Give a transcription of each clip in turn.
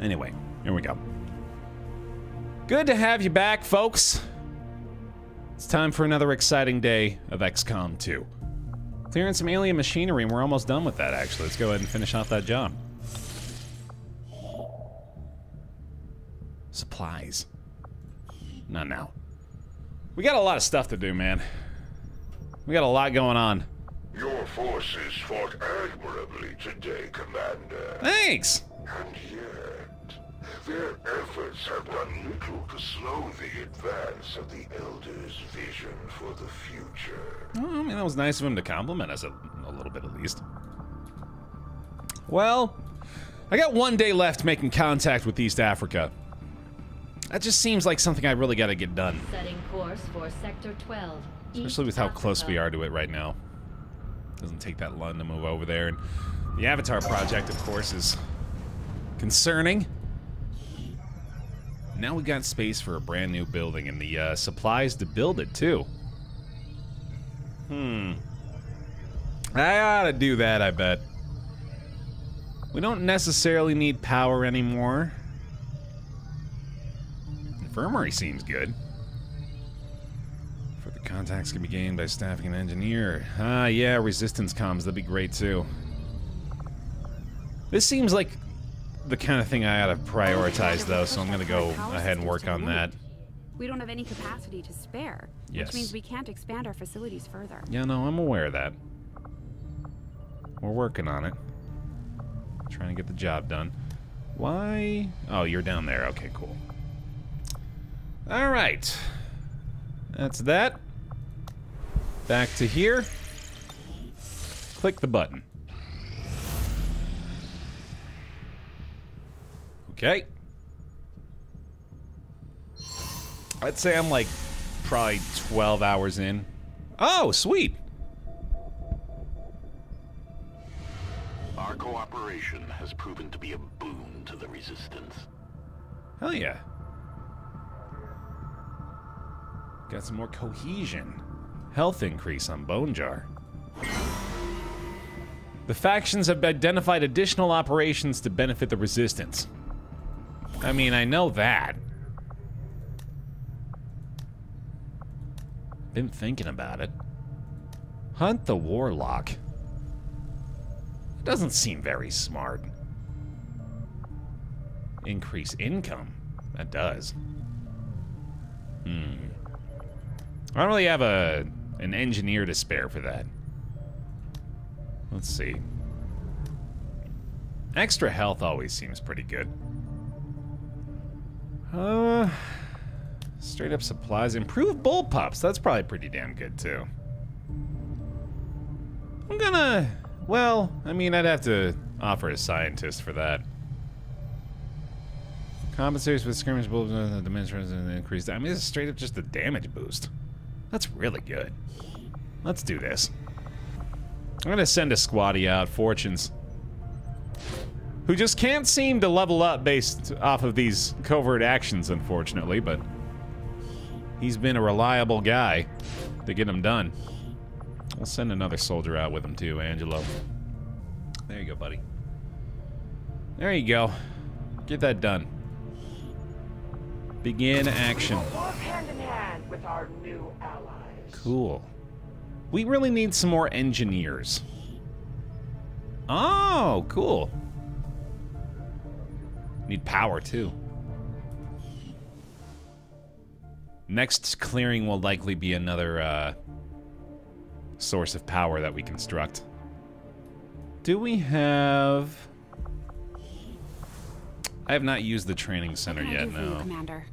Anyway, here we go. Good to have you back, folks. It's time for another exciting day of XCOM 2. Clearing some alien machinery, and we're almost done with that, actually. Let's go ahead and finish off that job. Supplies. Not now. We got a lot of stuff to do, man. We got a lot going on. Your forces fought admirably today, Commander. Thanks! And yet, their efforts have done little to slow the advance of the Elder's vision for the future. Well, I mean, that was nice of him to compliment us a, a little bit at least. Well, I got one day left making contact with East Africa. That just seems like something I really gotta get done. Setting course for Sector 12. Especially with how close we are to it right now. Doesn't take that long to move over there. And the Avatar project, of course, is concerning. Now we got space for a brand new building and the uh, supplies to build it, too. Hmm. I ought to do that, I bet. We don't necessarily need power anymore. Infirmary seems good. For the contacts can be gained by staffing an engineer. Ah, yeah, resistance comms. That'd be great, too. This seems like the kind of thing I ought to prioritize, though, so I'm going to go ahead and work on that. We don't have any capacity to spare, Yes. which means we can't expand our facilities further. Yeah, no, I'm aware of that. We're working on it. Trying to get the job done. Why? Oh, you're down there. Okay, cool. All right. That's that. Back to here. Click the button. Okay. I'd say I'm like probably 12 hours in. Oh, sweet. Our cooperation has proven to be a boon to the Resistance. Hell yeah. Got some more cohesion. Health increase on Bone Jar. The factions have identified additional operations to benefit the Resistance. I mean, I know that. Been thinking about it. Hunt the Warlock. It Doesn't seem very smart. Increase income. That does. Hmm. I don't really have a an engineer to spare for that. Let's see. Extra health always seems pretty good. Uh, straight up supplies. Improved bull pups. That's probably pretty damn good too. I'm gonna. Well, I mean, I'd have to offer a scientist for that. Compensates with skirmish bulbs and the dimensions and increased. I mean, it's straight up just a damage boost. That's really good. Let's do this. I'm gonna send a squatty out, Fortunes, who just can't seem to level up based off of these covert actions, unfortunately, but he's been a reliable guy to get them done. We'll send another soldier out with him too, Angelo. There you go, buddy. There you go. Get that done. Begin action. Hand hand with our new allies. Cool. We really need some more engineers. Oh, cool. Need power too. Next clearing will likely be another uh, source of power that we construct. Do we have... I have not used the training center What can I yet, do for you. Commander?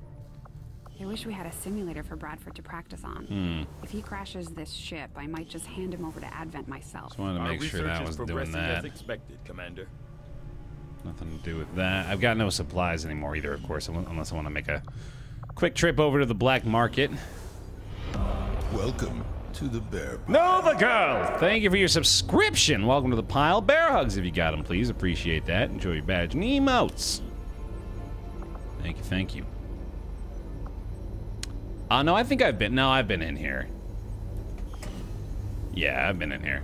I wish we had a simulator for Bradford to practice on. Hmm. If he crashes this ship, I might just hand him over to Advent myself. Just wanted to Our make sure research that is was doing progressing that. as expected, Commander. Nothing to do with that. I've got no supplies anymore either, of course, unless I want to make a quick trip over to the black market. Welcome to the Bear Nova Girl! Thank you for your subscription. Welcome to the pile. Bear hugs if you got them, please. Appreciate that. Enjoy your badge and emotes. Thank you, thank you. Uh, no, I think I've been. No, I've been in here. Yeah, I've been in here.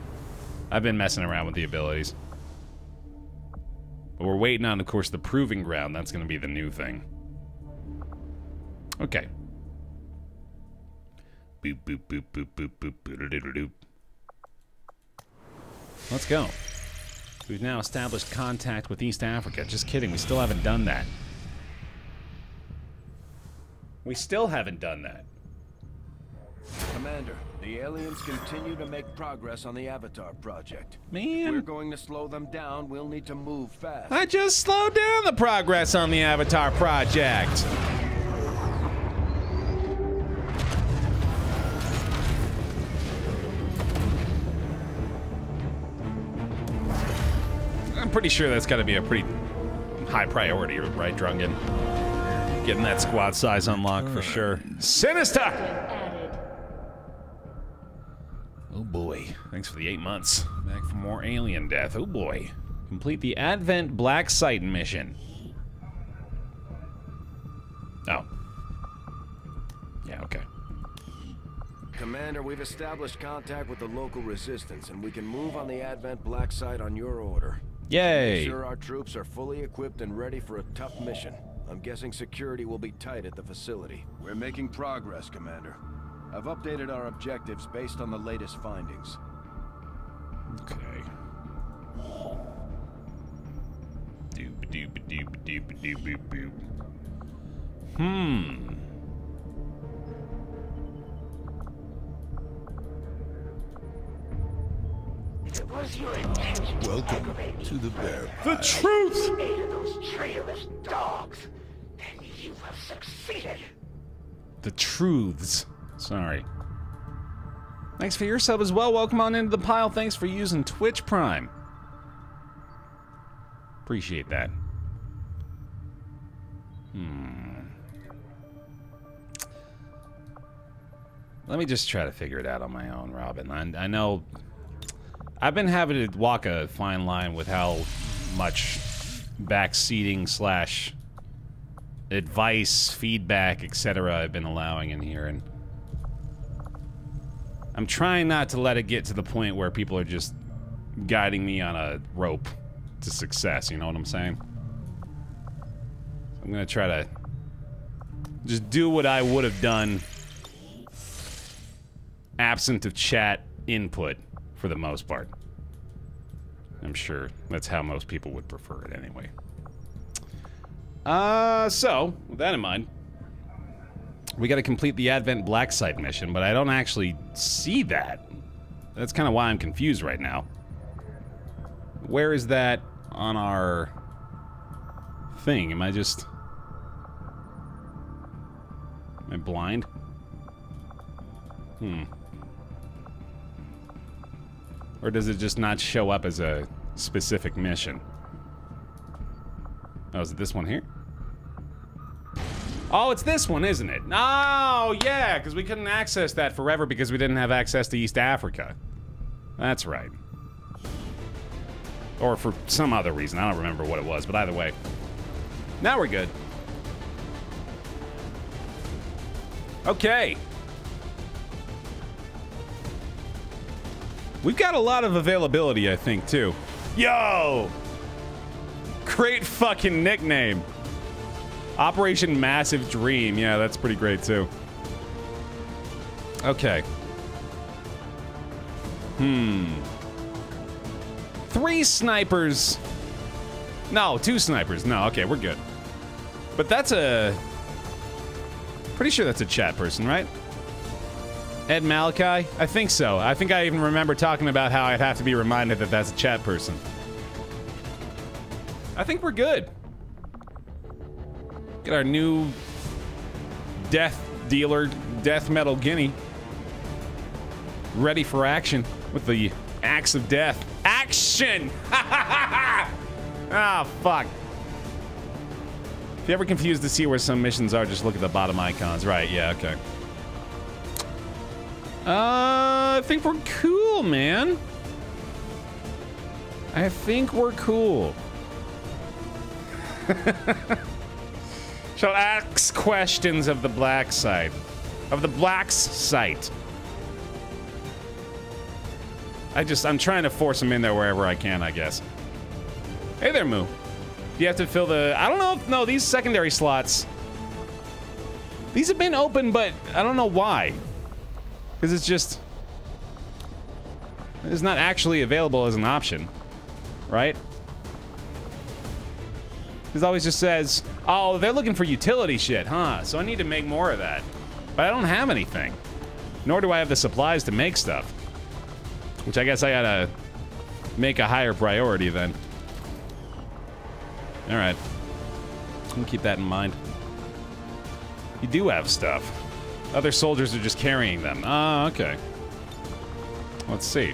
I've been messing around with the abilities. But we're waiting on, of course, the proving ground. That's going to be the new thing. Okay. Boop, boop, boop, boop, boop, boop, boop, Let's go. We've now established contact with East Africa. Just kidding, we still haven't done that. We still haven't done that. Commander, the aliens continue to make progress on the Avatar project. Man. If we're going to slow them down, we'll need to move fast. I just slowed down the progress on the Avatar project. I'm pretty sure that's got to be a pretty high priority, right, Drungan? Getting that squad size unlocked for sure. Sinister! Added. Oh boy. Thanks for the eight months. Back for more alien death. Oh boy. Complete the Advent Black Site mission. Oh. Yeah, okay. Commander, we've established contact with the local resistance, and we can move on the Advent Black site on your order. Yay! Make sure our troops are fully equipped and ready for a tough mission. I'm guessing security will be tight at the facility. We're making progress, Commander. I've updated our objectives based on the latest findings. Okay. Doop doop doop doop doop doop doop. Hmm. It was your intention Welcome to the bear. The truth! eight of those traitorous dogs. Then you have succeeded. The truths. Sorry. Thanks for your sub as well. Welcome on into the pile. Thanks for using Twitch Prime. Appreciate that. Hmm. Let me just try to figure it out on my own, Robin. I, I know I've been having to walk a fine line with how much backseating slash advice, feedback, etc. I've been allowing in here, and I'm trying not to let it get to the point where people are just guiding me on a rope to success. You know what I'm saying? I'm gonna try to just do what I would have done absent of chat input for the most part. I'm sure that's how most people would prefer it anyway. Uh, so, with that in mind, we got to complete the Advent Black Site mission, but I don't actually see that. That's kind of why I'm confused right now. Where is that on our thing? Am I just... Am I blind? Hmm. Or does it just not show up as a specific mission? Oh, is it this one here? Oh, it's this one, isn't it? Oh, yeah, because we couldn't access that forever because we didn't have access to East Africa. That's right. Or for some other reason. I don't remember what it was, but either way. Now we're good. Okay. We've got a lot of availability, I think, too. Yo! Great fucking nickname. Operation Massive Dream. Yeah, that's pretty great, too. Okay. Hmm. Three snipers. No, two snipers. No, okay, we're good. But that's a... Pretty sure that's a chat person, right? Ed Malachi? I think so. I think I even remember talking about how I'd have to be reminded that that's a chat person. I think we're good. Get our new death dealer, Death Metal Guinea, ready for action with the axe of death. Action! Ah, fuck. If you're ever confused to see where some missions are, just look at the bottom icons. Right, yeah, okay. Uh, I think we're cool, man. I think we're cool. Shall ask questions of the black side. Of the black's site. I just, I'm trying to force them in there wherever I can, I guess. Hey there, Moo. You have to fill the. I don't know if. No, these secondary slots. These have been open, but I don't know why. Because it's just. It's not actually available as an option. Right? It always just says, oh, they're looking for utility shit, huh? So I need to make more of that. But I don't have anything. Nor do I have the supplies to make stuff. Which I guess I gotta make a higher priority then. Alright. I'll keep that in mind. You do have stuff. Other soldiers are just carrying them. Ah, okay. Let's see.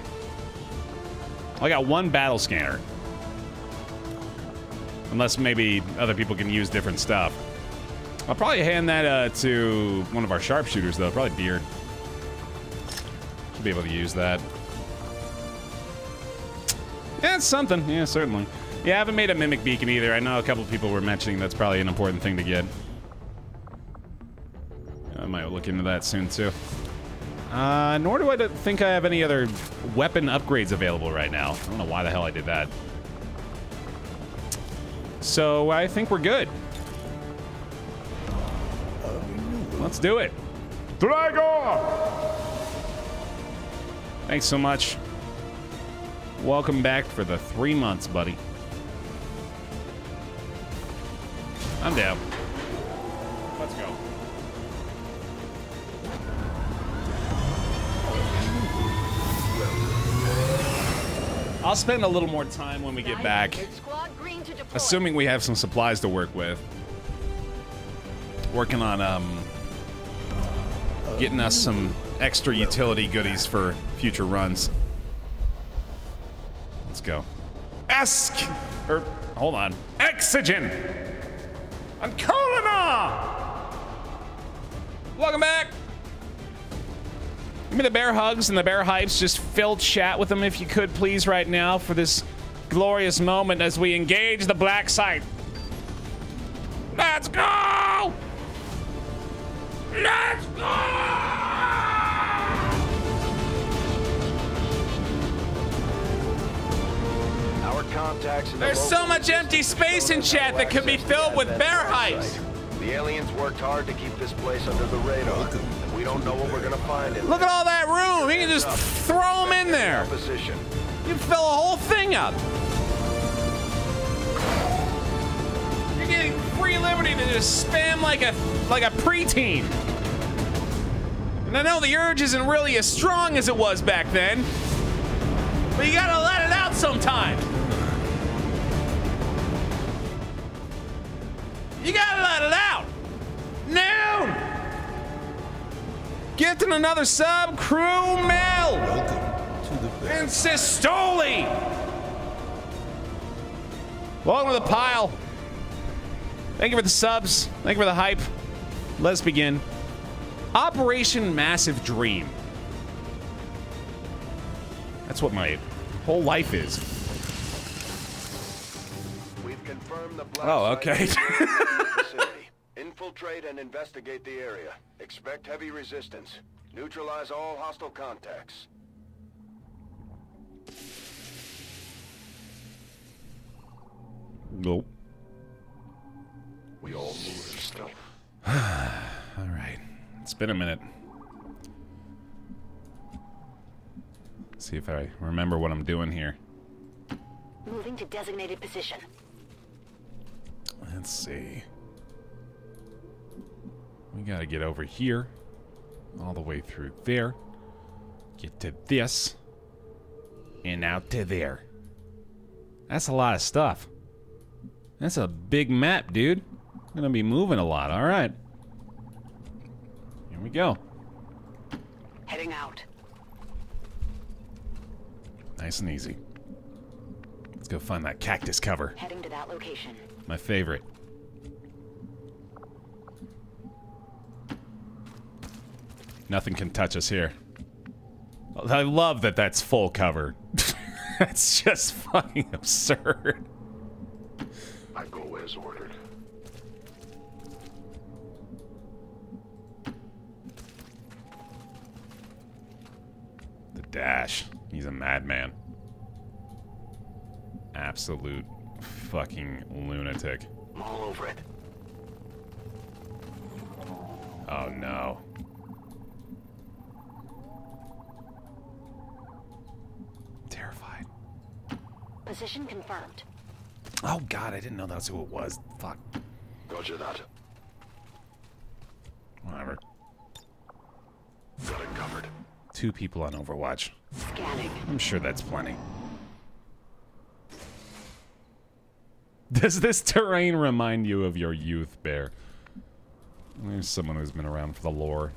I got one battle scanner. Unless maybe other people can use different stuff. I'll probably hand that uh, to one of our sharpshooters, though. Probably Beard. Should be able to use that. Yeah, it's something. Yeah, certainly. Yeah, I haven't made a mimic beacon either. I know a couple people were mentioning that's probably an important thing to get. I might look into that soon, too. Uh, nor do I think I have any other weapon upgrades available right now. I don't know why the hell I did that. So I think we're good. Let's do it. Drago! Thanks so much. Welcome back for the three months, buddy. I'm down. I'll spend a little more time when we get back. Assuming we have some supplies to work with. Working on um getting us some extra utility goodies for future runs. Let's go. Ask or hold on. Oxygen! And Kolina! Welcome back! Give me the bear hugs and the bear hypes. Just fill chat with them if you could, please, right now for this glorious moment as we engage the black site. Let's go! Let's go! Our contacts in the There's local so much empty space in chat that could be filled with bear site. hypes. The aliens worked hard to keep this place under the radar, and we don't know what we're gonna find in Look at all that room. You can just throw them in there. Position. You fill a whole thing up. You're getting free liberty to just spam like a like a preteen. And I know the urge isn't really as strong as it was back then, but you gotta let it out sometime. You gotta let it out. Getting another sub, crew Mel. Welcome to the bear. And Sistoli! Welcome to the pile. Thank you for the subs. Thank you for the hype. Let's begin. Operation Massive Dream. That's what my whole life is. We've confirmed the Oh, okay. is in the vicinity. Infiltrate and investigate the area. Expect heavy resistance. Neutralize all hostile contacts. Nope. We all move stuff. All right. It's been a minute. See if I remember what I'm doing here. Moving to designated position. Let's see. We gotta get over here. All the way through there. Get to this. And out to there. That's a lot of stuff. That's a big map, dude. Gonna be moving a lot. All right. Here we go. Heading out. Nice and easy. Let's go find that cactus cover. Heading to that location. My favorite. Nothing can touch us here. I love that that's full cover. that's just fucking absurd. I go as ordered. The dash. He's a madman. Absolute fucking lunatic. I'm all over it. Oh no. Position confirmed. Oh god, I didn't know that's who it was. Fuck. Roger that. Whatever. Got it covered. Two people on Overwatch. Scanning. I'm sure that's plenty. Does this terrain remind you of your youth, Baer? There's someone who's been around for the lore.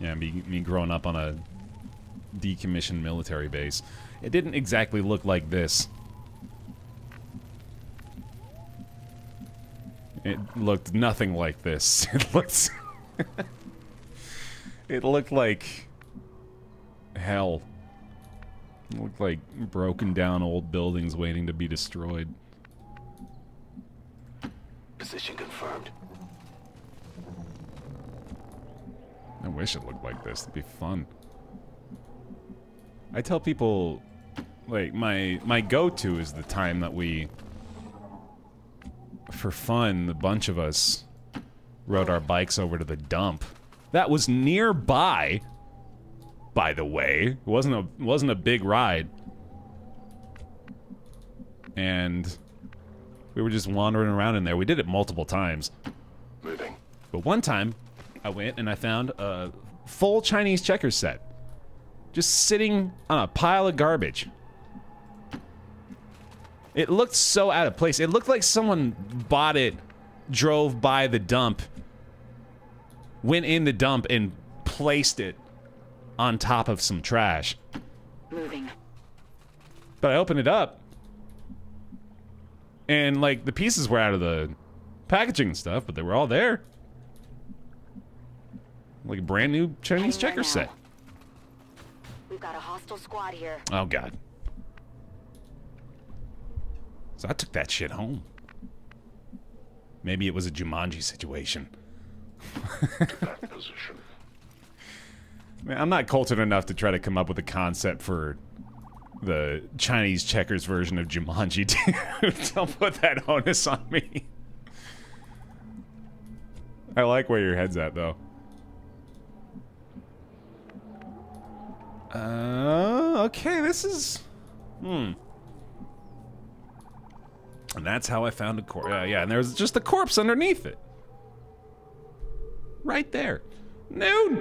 Yeah, me, me growing up on a decommissioned military base. It didn't exactly look like this. It looked nothing like this. It looked... it looked like... Hell. It looked like broken down old buildings waiting to be destroyed. Position confirmed. I wish it looked like this. It'd be fun. I tell people, like my my go-to is the time that we, for fun, the bunch of us rode our bikes over to the dump. That was nearby. By the way, it wasn't a wasn't a big ride, and we were just wandering around in there. We did it multiple times. Moving. But one time, I went and I found a full Chinese checker set. Just sitting on a pile of garbage. It looked so out of place. It looked like someone bought it, drove by the dump, went in the dump, and placed it on top of some trash. Moving. But I opened it up, and like the pieces were out of the packaging and stuff, but they were all there. Like a brand new Chinese checker set. We've got a hostile squad here. Oh god. So I took that shit home. Maybe it was a Jumanji situation. Man, I'm not cultured enough to try to come up with a concept for the Chinese checkers version of Jumanji, dude. Don't put that onus on me. I like where your head's at, though. Uh, okay, this is... Hmm. And that's how I found a corpse. Uh, yeah, and there was just a corpse underneath it. Right there. Noon!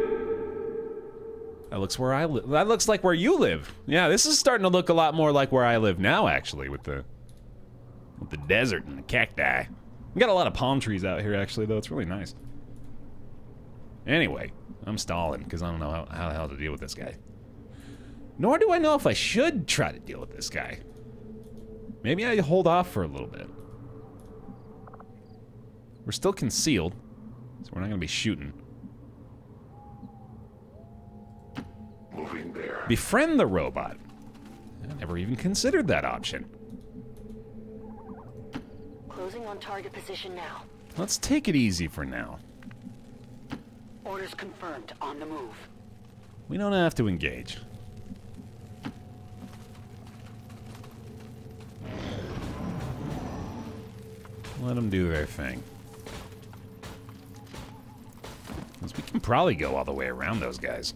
That looks where I live. That looks like where you live. Yeah, this is starting to look a lot more like where I live now, actually, with the with the desert and the cacti. We got a lot of palm trees out here, actually, though. It's really nice. Anyway, I'm stalling because I don't know how, how the hell to deal with this guy. Nor do I know if I should try to deal with this guy. Maybe I hold off for a little bit. We're still concealed, so we're not going to be shooting. Moving there. Befriend the robot. I never even considered that option. Closing on target position now. Let's take it easy for now. Orders confirmed. On the move. We don't have to engage. Let them do their thing. 'Cause we can probably go all the way around those guys.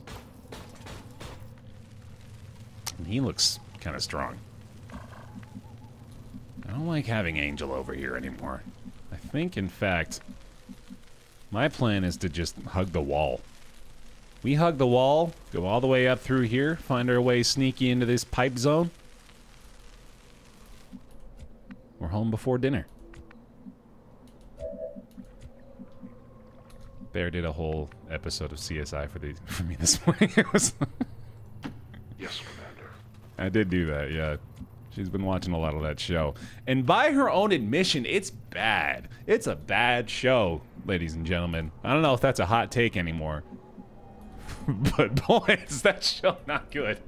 And he looks kind of strong. I don't like having Angel over here anymore. I think, in fact, my plan is to just hug the wall. We hug the wall, go all the way up through here, find our way sneaky into this pipe zone. We're home before dinner. Baer did a whole episode of CSI for the for me this morning. it was Yes, Commander. I did do that, yeah. She's been watching a lot of that show. And by her own admission, it's bad. It's a bad show, ladies and gentlemen. I don't know if that's a hot take anymore. but boy, is that show not good.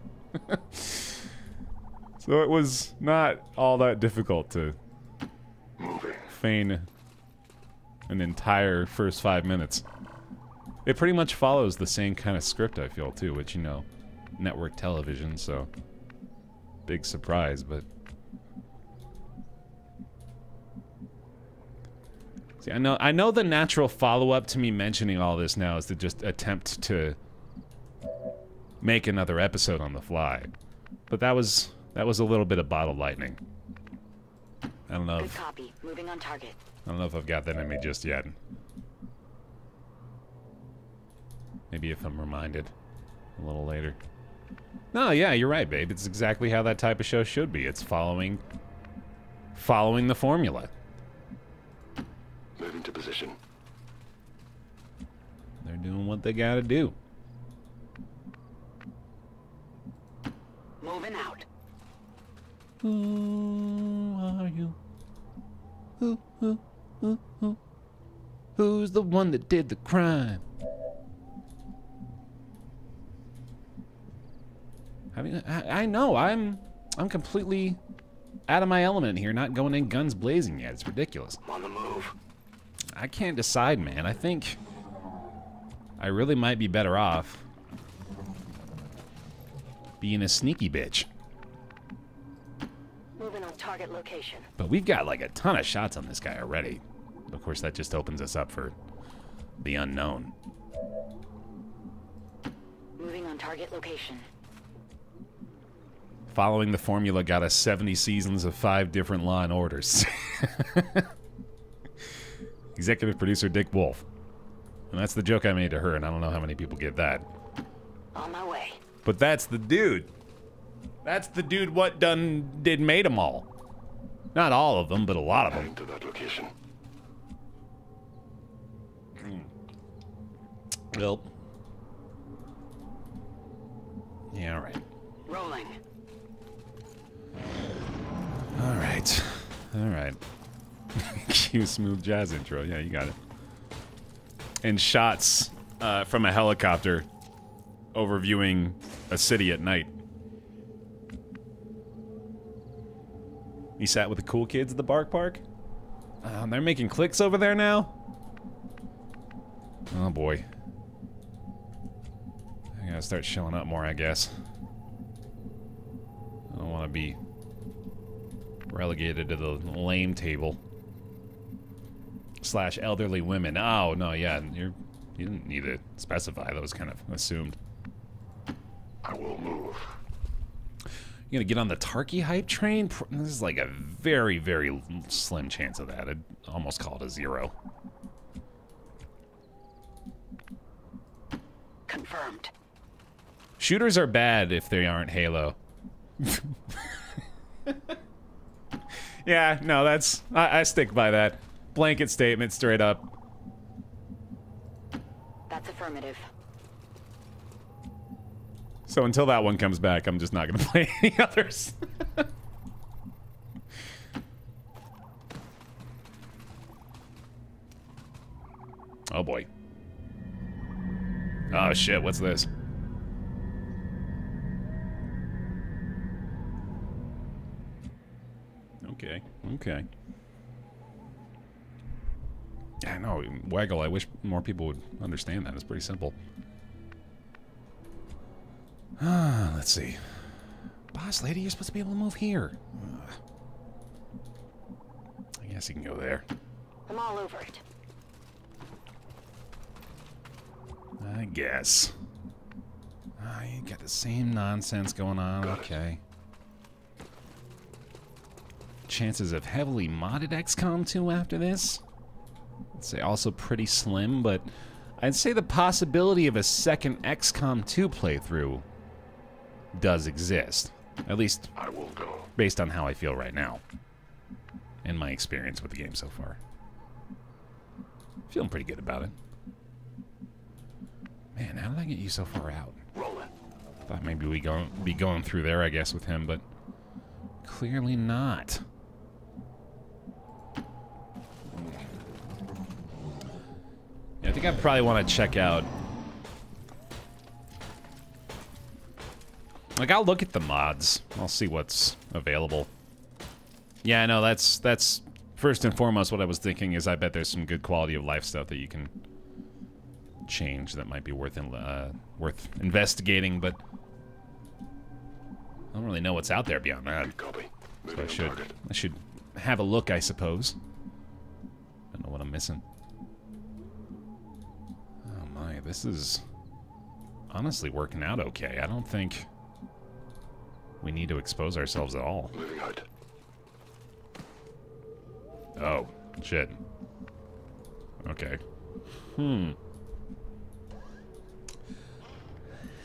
so it was not all that difficult to Moving. feign an entire first five minutes. It pretty much follows the same kind of script, I feel, too, which, you know, network television, so big surprise, but See, I know I know the natural follow-up to me mentioning all this now is to just attempt to make another episode on the fly. But that was that was a little bit of bottle lightning. I don't know Good if, copy. Moving on target. I don't know if I've got that in me just yet. Maybe if I'm reminded a little later. No, yeah, you're right, babe. It's exactly how that type of show should be. It's following following the formula. Move into position. They're doing what they gotta do. Moving out. Who are you? Who, who, who, who? Who's the one that did the crime? I mean, I, I know I'm, I'm completely out of my element here, not going in guns blazing yet. It's ridiculous. I'm on the move. I can't decide, man. I think I really might be better off being a sneaky bitch. Moving on target location. But we've got like a ton of shots on this guy already. Of course, that just opens us up for the unknown. Moving on target location. Following the formula got us 70 seasons of five different Law and Orders. Executive producer Dick Wolf. And that's the joke I made to her, and I don't know how many people get that. On my way. But that's the dude. That's the dude what done did made them all. Not all of them, but a lot of them. To that location. Well. Yeah, all right. Rolling. All right. All right. Cue smooth jazz intro. Yeah, you got it. And shots uh, from a helicopter overviewing a city at night. You sat with the cool kids at the Bark Park? Uh, they're making clicks over there now? Oh boy. I gotta start showing up more, I guess. I don't want to be relegated to the lame table. Slash elderly women. Oh, no, yeah, you're, you didn't need to specify. That was kind of assumed. I will move. You gonna get on the Tarky hype train? This is like a very, very slim chance of that. I'd almost call it a zero. Confirmed. Shooters are bad if they aren't Halo. yeah, no, that's I, I stick by that blanket statement straight up. That's affirmative. So until that one comes back, I'm just not gonna play any others. oh boy. Oh shit, what's this? Okay, okay. I know, Waggle, I wish more people would understand that. It's pretty simple. Ah, let's see. Boss lady, you're supposed to be able to move here. Ugh. I guess you can go there. I'm all over it. I guess. Ah, you got the same nonsense going on. Okay. Chances of heavily modded XCOM 2 after this? I'd say also pretty slim, but I'd say the possibility of a second XCOM 2 playthrough does exist. At least I will go. based on how I feel right now. And my experience with the game so far. Feeling pretty good about it. Man, how did I get you so far out? Rolling. Thought maybe we go be going through there, I guess, with him, but clearly not. Yeah, I think I probably want to check out. Like, I'll look at the mods. I'll see what's available. Yeah, I know that's that's first and foremost what I was thinking is I bet there's some good quality of life stuff that you can change that might be worth in, uh, worth investigating, but I don't really know what's out there beyond that. So I should. I should have a look, I suppose. I don't know what I'm missing? My, this is honestly working out okay. I don't think we need to expose ourselves at all. Moving out. Oh, shit. Okay. Hmm.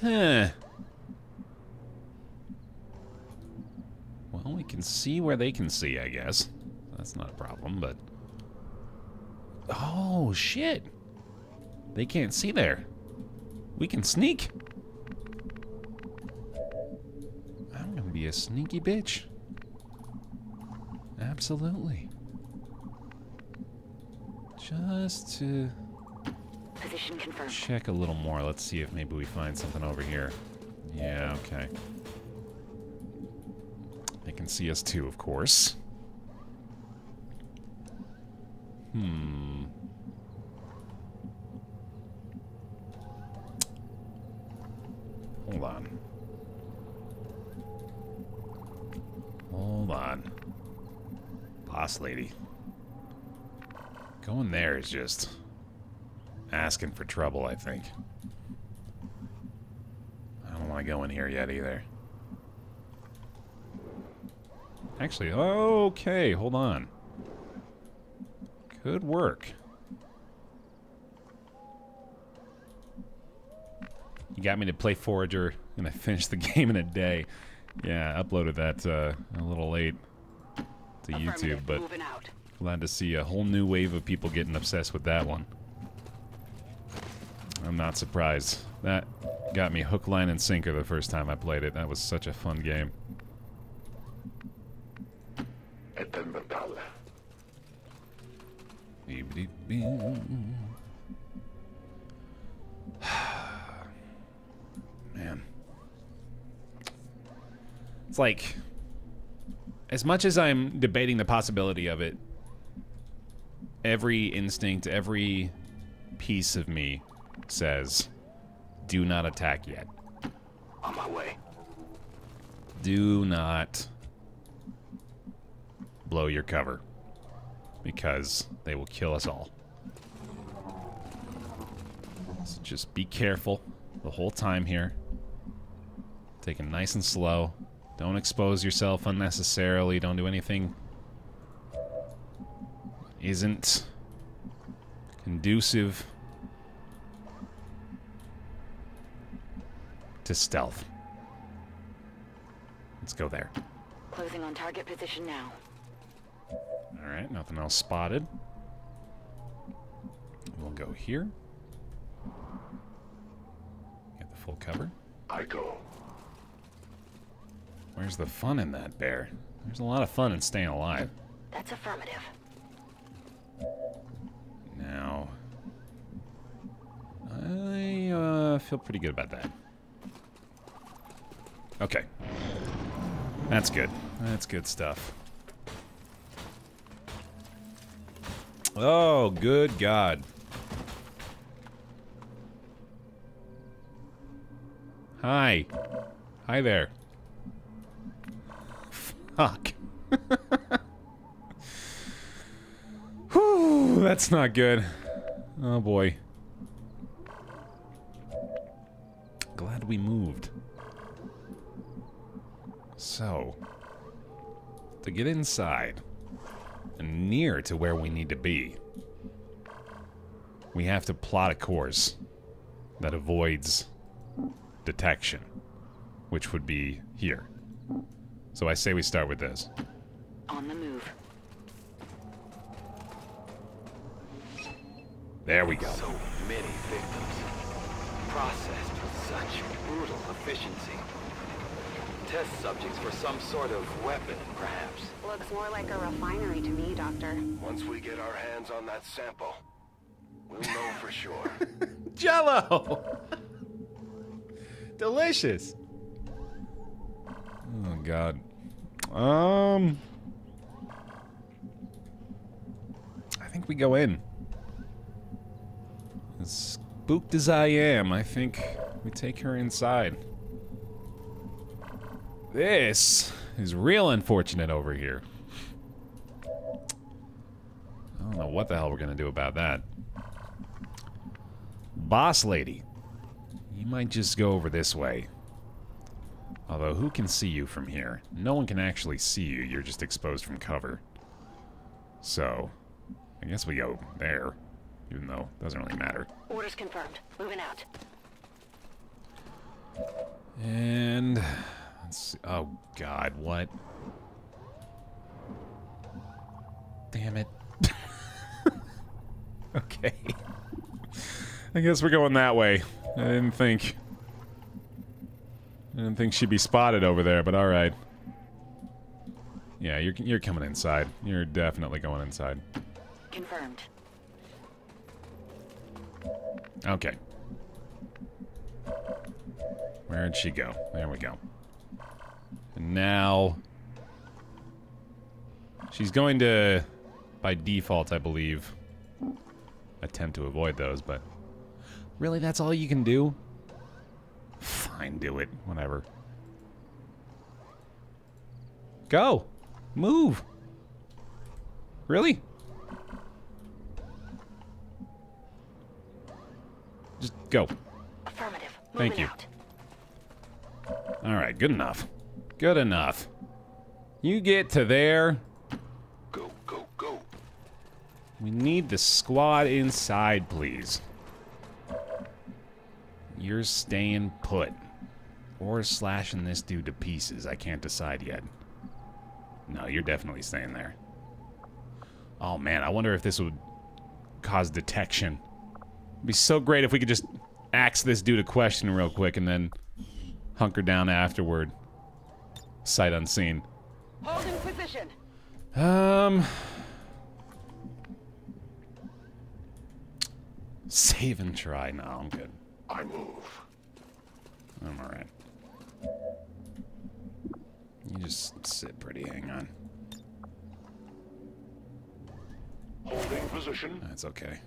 Huh. Well, we can see where they can see, I guess. That's not a problem, but... Oh, shit! They can't see there. We can sneak. I'm gonna be a sneaky bitch. Absolutely. Just to Position confirmed. check a little more. Let's see if maybe we find something over here. Yeah, okay. They can see us too, of course. Hmm. Hold on. Hold on. Boss lady. Going there is just asking for trouble, I think. I don't want to go in here yet either. Actually, okay, hold on. Good work. You got me to play Forager, and I finished the game in a day. Yeah, I uploaded that uh, a little late to YouTube, but glad to see a whole new wave of people getting obsessed with that one. I'm not surprised. That got me hook, line, and sinker the first time I played it. That was such a fun game. Man. It's like, as much as I'm debating the possibility of it, every instinct, every piece of me says, do not attack yet. On my way. Do not blow your cover because they will kill us all. So just be careful the whole time here. Take it nice and slow. Don't expose yourself unnecessarily. Don't do anything isn't conducive to stealth. Let's go there. Closing on target position now. Alright, nothing else spotted. We'll go here. Get the full cover. I go. Where's the fun in that, Baer? There's a lot of fun in staying alive. That's affirmative. Now, I uh, feel pretty good about that. Okay. That's good. That's good stuff. Oh, good God. Hi. Hi there. Whew, that's not good. Oh boy. Glad we moved. So, to get inside and near to where we need to be, we have to plot a course that avoids detection, which would be here. So I say we start with this. On the move. There we go. So many victims. Processed with such brutal efficiency. Test subjects for some sort of weapon, perhaps. Looks more like a refinery to me, Doctor. Once we get our hands on that sample, we'll know for sure. Jello! Delicious. Oh god. Um I think we go in. As spooked as I am, I think we take her inside. This is real unfortunate over here. I don't know what the hell we're gonna do about that. Boss lady. You might just go over this way. Although, who can see you from here? No one can actually see you. You're just exposed from cover. So, I guess we go there. Even though it doesn't really matter. Orders confirmed. Moving out. And... Let's see. Oh, God. What? Damn it. okay. I guess we're going that way. I didn't think... I didn't think she'd be spotted over there, but alright. Yeah, you're, you're coming inside. You're definitely going inside. Confirmed. Okay. Where'd she go? There we go. And now... She's going to, by default, I believe, attempt to avoid those, but... Really, that's all you can do? Fine, do it. Whatever. Go! Move! Really? Just go. Affirmative. Thank Moving you. out. Alright, good enough. Good enough. You get to there. Go, go, go. We need the squad inside, please. You're staying put. Or slashing this dude to pieces. I can't decide yet. No, you're definitely staying there. Oh man, I wonder if this would cause detection. It'd be so great if we could just axe this dude a question real quick and then hunker down afterward. Sight unseen. Holding position. Um. Save and try. No, I'm good. I move. I'm alright. You just sit pretty. Hang on. Holding position. Ah, That's okay.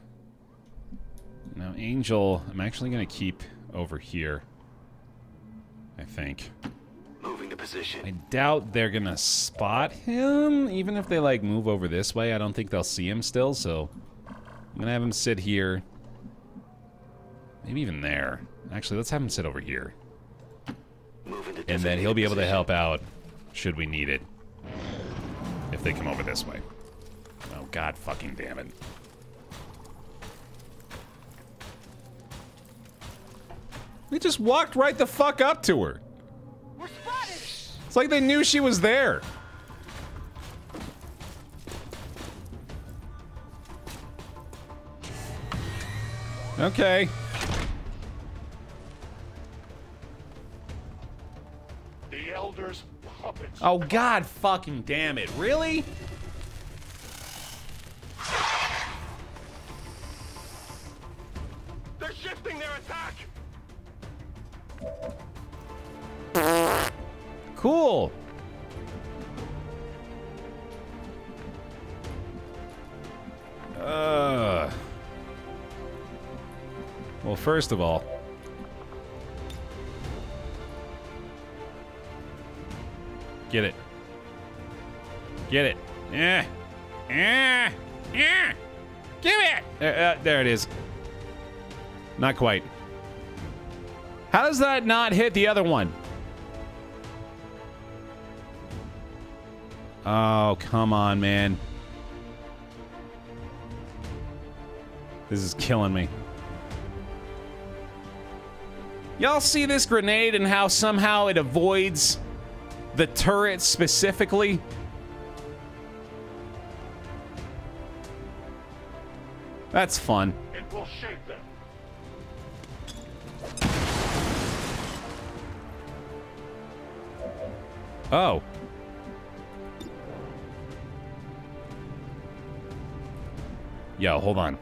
Now, Angel, I'm actually going to keep over here. I think. Moving to position. I doubt they're going to spot him. Even if they, like, move over this way, I don't think they'll see him still, so... I'm going to have him sit here. Maybe even there. Actually, let's have him sit over here. Moving to And then he'll be able to help out should we need it. If they come over this way. Oh, god fucking damn it. They just walked right the fuck up to her. We're spotted. It's like they knew she was there. Okay. Elder's puppets. Oh god fucking damn it. Really? They're shifting their attack. Cool. Uh. Well, first of all, get it. Get it. Yeah. Yeah. Yeah. Give it. Uh, uh, there it is. Not quite. How does that not hit the other one? Oh, come on, man. This is killing me. Y'all see this grenade and how somehow it avoids the turret specifically? That's fun. It will shake them. Oh. Yo, hold on.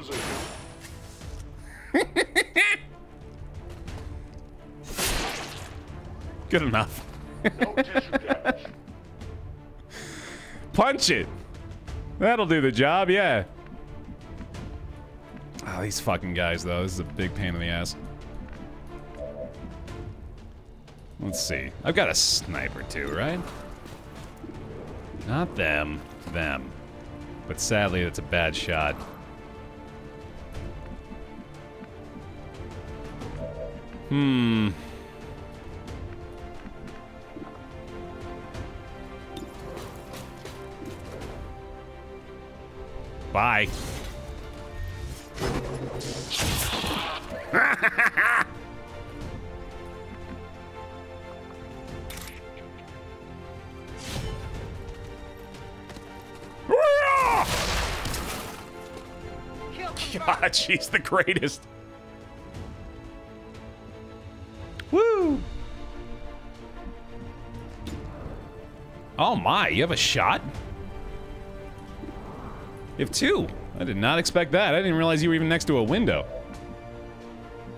Position. Good enough. No tissue damage. Punch it. That'll do the job, yeah. Oh, these fucking guys, though. This is a big pain in the ass. Let's see. I've got a sniper too, right? Not them. Them. But sadly, that's a bad shot. Hmm. Bye. God, she's the greatest. My, you have a shot? You have two. I did not expect that. I didn't realize you were even next to a window.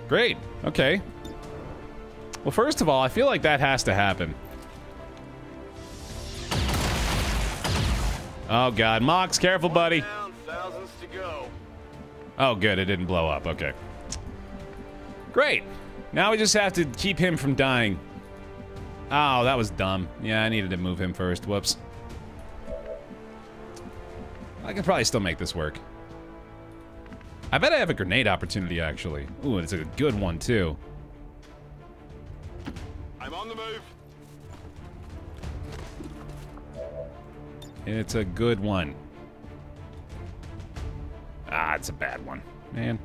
Great. Okay. Well, first of all, I feel like that has to happen. Oh god, Mox, careful, buddy. Down, go. Oh, good, it didn't blow up. Okay. Great. Now we just have to keep him from dying. Oh, that was dumb. Yeah, I needed to move him first. Whoops. I can probably still make this work. I bet I have a grenade opportunity, actually. Ooh, it's a good one, too. I'm on the move. It's a good one. Ah, it's a bad one. Man.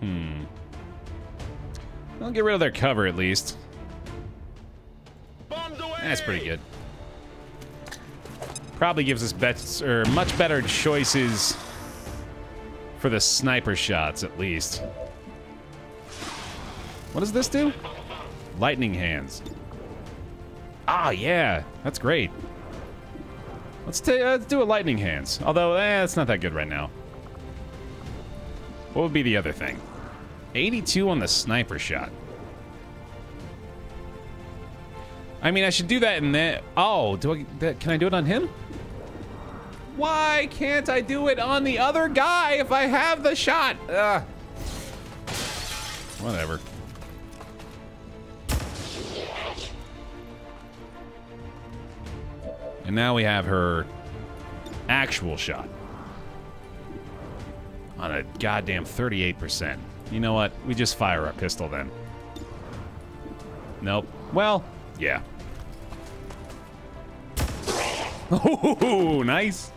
Hmm. I'll get rid of their cover, at least. That's pretty good. Probably gives us bet or much better choices for the sniper shots, at least. What does this do? Lightning hands. Ah, yeah, that's great. Let's, uh, let's do a lightning hands. Although, eh, it's not that good right now. What would be the other thing? 82 on the sniper shot. I mean, I should do that in that. Oh, do I? That, can I do it on him? Why can't I do it on the other guy if I have the shot? Ugh. Whatever. And now we have her actual shot. On a goddamn 38%. You know what? We just fire a pistol then. Nope. Well, yeah. Oh, nice.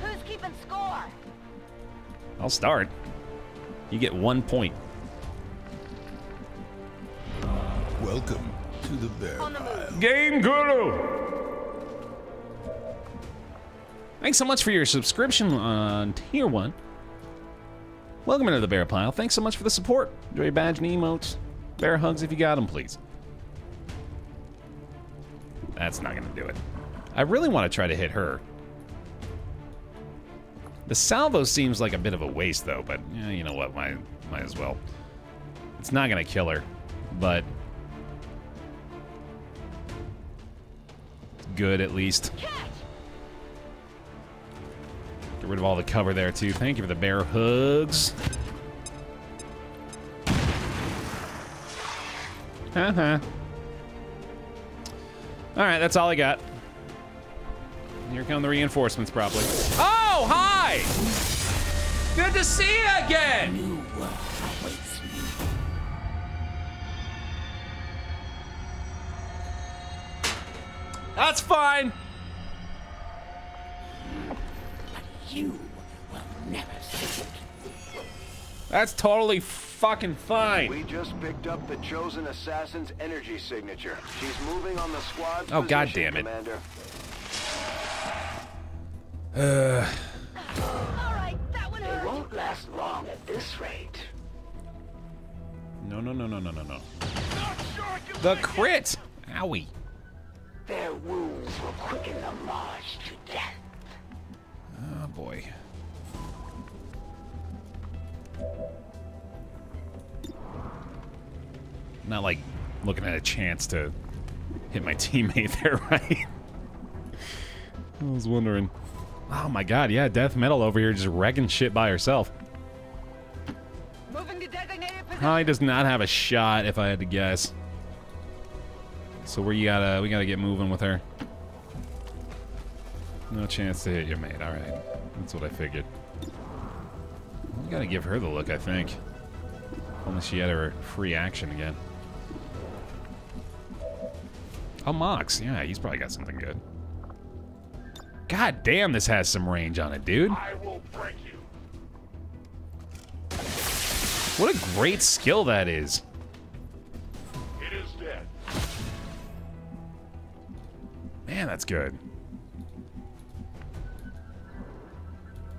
Who's keeping score? I'll start. You get one point. Welcome to the bear On the pile. move. Game Guru! Thanks so much for your subscription on Tier 1. Welcome into the Bear Pile. Thanks so much for the support. Enjoy your badge and emotes. Bear hugs if you got them, please. That's not going to do it. I really want to try to hit her. The salvo seems like a bit of a waste, though, but you know what? Might, might as well. It's not going to kill her, but good at least. Get rid of all the cover there too. Thank you for the bear hugs. Uh-huh. Alright, that's all I got. Here come the reinforcements probably. Oh, hi! Good to see you again! That's fine. You will never see it. That's totally fucking fine. We just picked up the chosen assassin's energy signature. She's moving on the squad's Oh, God damn it. Commander. All right, that one It hurt. won't last long at this rate. No, no, no, no, no, no, no. The crit! Owie. Their wounds will quicken the march to death. Oh boy. Not like looking at a chance to hit my teammate there, right? I was wondering. Oh my god, yeah, Death Metal over here just wrecking shit by herself. Moving to designated position. Probably does not have a shot if I had to guess. So we gotta we gotta get moving with her. No chance to hit your mate. All right, that's what I figured. We gotta give her the look, I think. Only she had her free action again. Oh, Mox. Yeah, he's probably got something good. God damn, this has some range on it, dude. I will break you. What a great skill that is. It is dead. Man, that's good.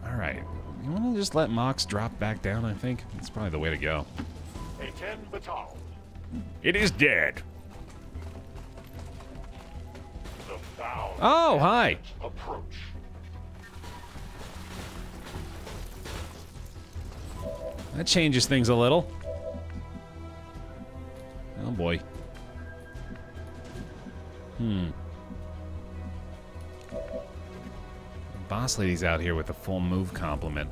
All right. You want to just let Mox drop back down, I think? That's probably the way to go. A 10 batal. It is dead. The Oh, hi. approach. That changes things a little. Oh, boy. Hmm. Boss lady's out here with a full move complement.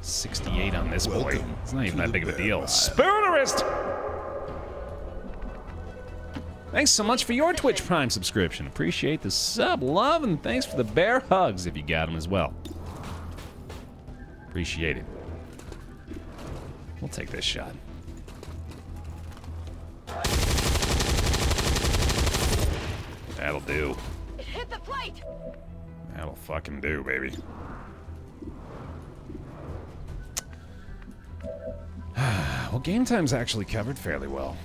68 on this boy. It's not even that big of a deal. Isle. Spoonerist! Thanks so much for your Twitch Prime subscription. Appreciate the sub, love, and thanks for the bear hugs if you got them as well. Appreciate it. We'll take this shot. That'll do. It hit the plate! That'll fucking do, baby. well, game time's actually covered fairly well.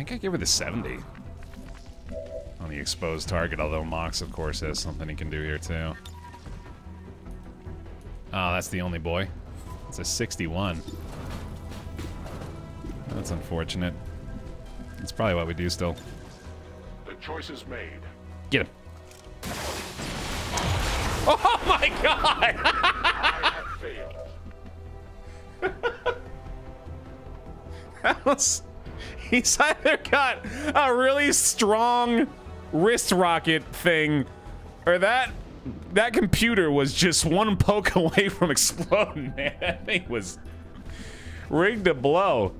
Think I gave her the 70 on the exposed target, although Mox, of course, has something he can do here, too. Oh, that's the only boy. It's a 61. That's unfortunate. It's probably what we do still. The choice is made. Get him. Oh, oh my god! I have failed. that was. He's either got a really strong wrist rocket thing, or that that computer was just one poke away from exploding, man. That thing was rigged to blow.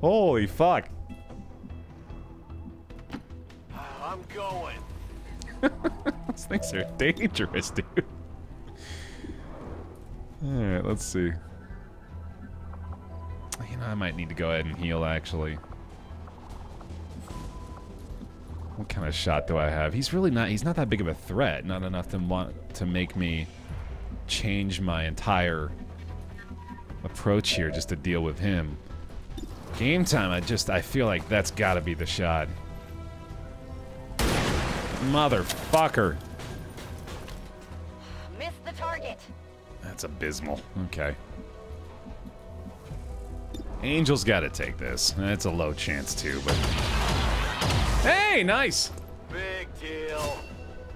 Holy fuck. I'm going. These things are dangerous, dude. Alright, let's see. You know, I might need to go ahead and heal, actually. What kind of shot do I have? He's really not, he's not that big of a threat. Not enough to want to make me change my entire approach here just to deal with him. Game time, I just, I feel like that's gotta be the shot. Motherfucker. Missed the target. That's abysmal. Okay. Angel's got to take this. It's a low chance too, but. Hey, nice. Big deal.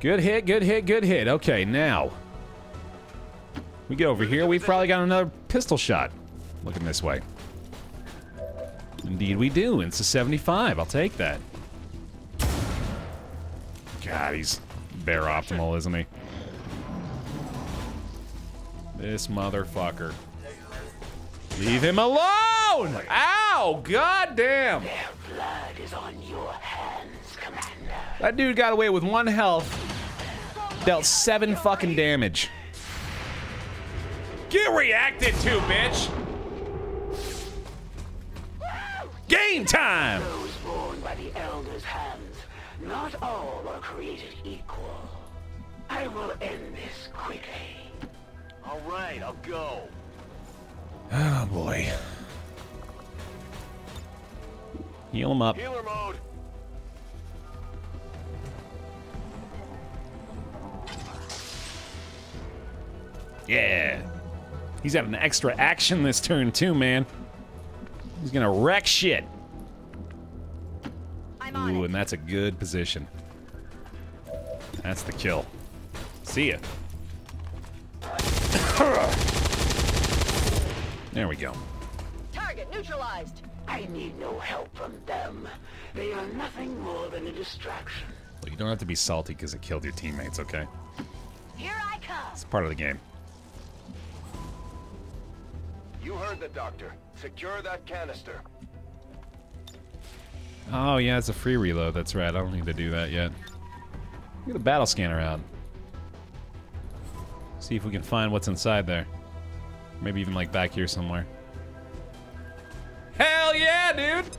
Good hit, good hit, good hit. Okay, now. We get over here, we've probably got another pistol shot. Looking this way. Indeed we do. It's a 75. I'll take that. God, he's bare optimal, isn't he? This motherfucker. Leave him alone! Ow! God damn! Their blood is on your hands, Commander. That dude got away with one health. Dealt seven fucking damage. Get reacted to, bitch! Game time! Those born by the Elder's hands, not all are created equal. I will end this quickly. All right, I'll go. Oh boy. Heal him up. Healer mode. Yeah. He's got an extra action this turn too, man. He's gonna wreck shit. Ooh, and that's a good position. That's the kill. See ya. There we go. Target neutralized. I need no help from them. They are nothing more than a distraction. Well, you don't have to be salty because it killed your teammates, okay? Here I come. It's part of the game. You heard the doctor. Secure that canister. Oh, yeah, it's a free reload. That's right. I don't need to do that yet. Get a battle scanner out. See if we can find what's inside there. Maybe even like back here somewhere. Hell yeah, dude!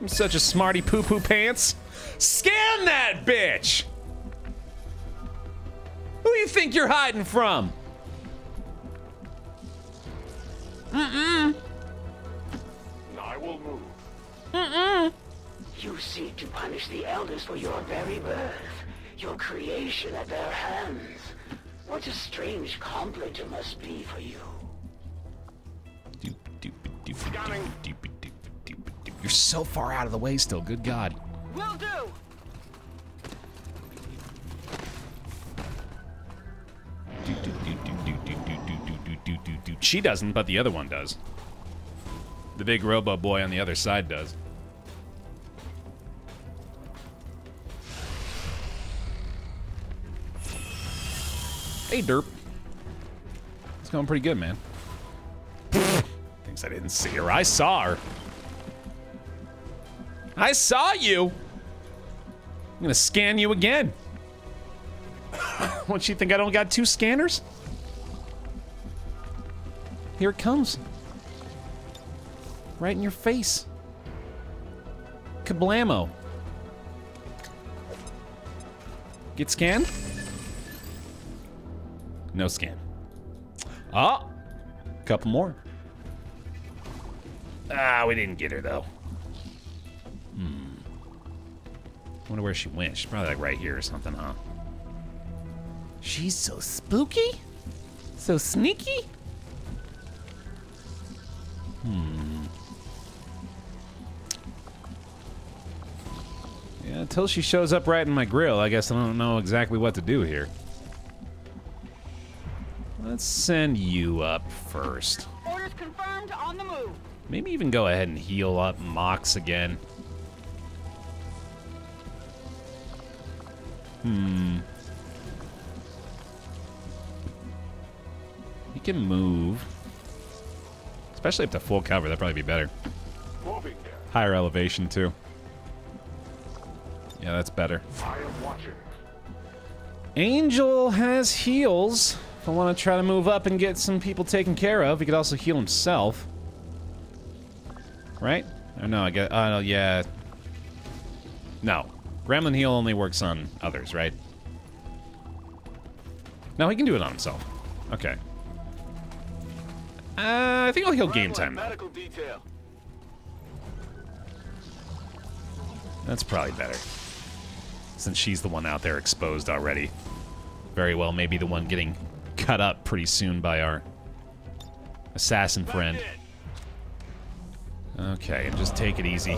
I'm such a smarty poo poo pants. Scan that bitch! Who do you think you're hiding from? Mm-mm. I will move. Mm-mm. You seek to punish the Elders for your very birth, your creation at their hands. What a strange compliment it must be for you. Scanning. You're so far out of the way still, good god. Will do. She doesn't, but the other one does. The big robo boy on the other side does. Hey, derp. It's going pretty good, man. I didn't see her. I saw her. I saw you. I'm gonna scan you again. What, you think I don't got two scanners? Here it comes. Right in your face. Kablamo. Get scanned? No scan. Ah! Couple more. Ah, we didn't get her though. Hmm. Wonder where she went. She's probably like right here or something, huh? She's so spooky? So sneaky? Hmm. Yeah, until she shows up right in my grill, I guess I don't know exactly what to do here. Let's send you up first. Maybe even go ahead and heal up Mox again. Hmm. He can move. Especially up to full cover, that'd probably be better. Higher elevation, too. Yeah, that's better. Angel has heals. If I want to try to move up and get some people taken care of, he could also heal himself. Right? Or no, I get. Oh, yeah. No. Gremlin heal only works on others, right? No, he can do it on himself. Okay. Uh, I think I'll heal game time, though. That's probably better. Since she's the one out there exposed already. Very well, maybe the one getting cut up pretty soon by our assassin friend. Okay, and just take it easy.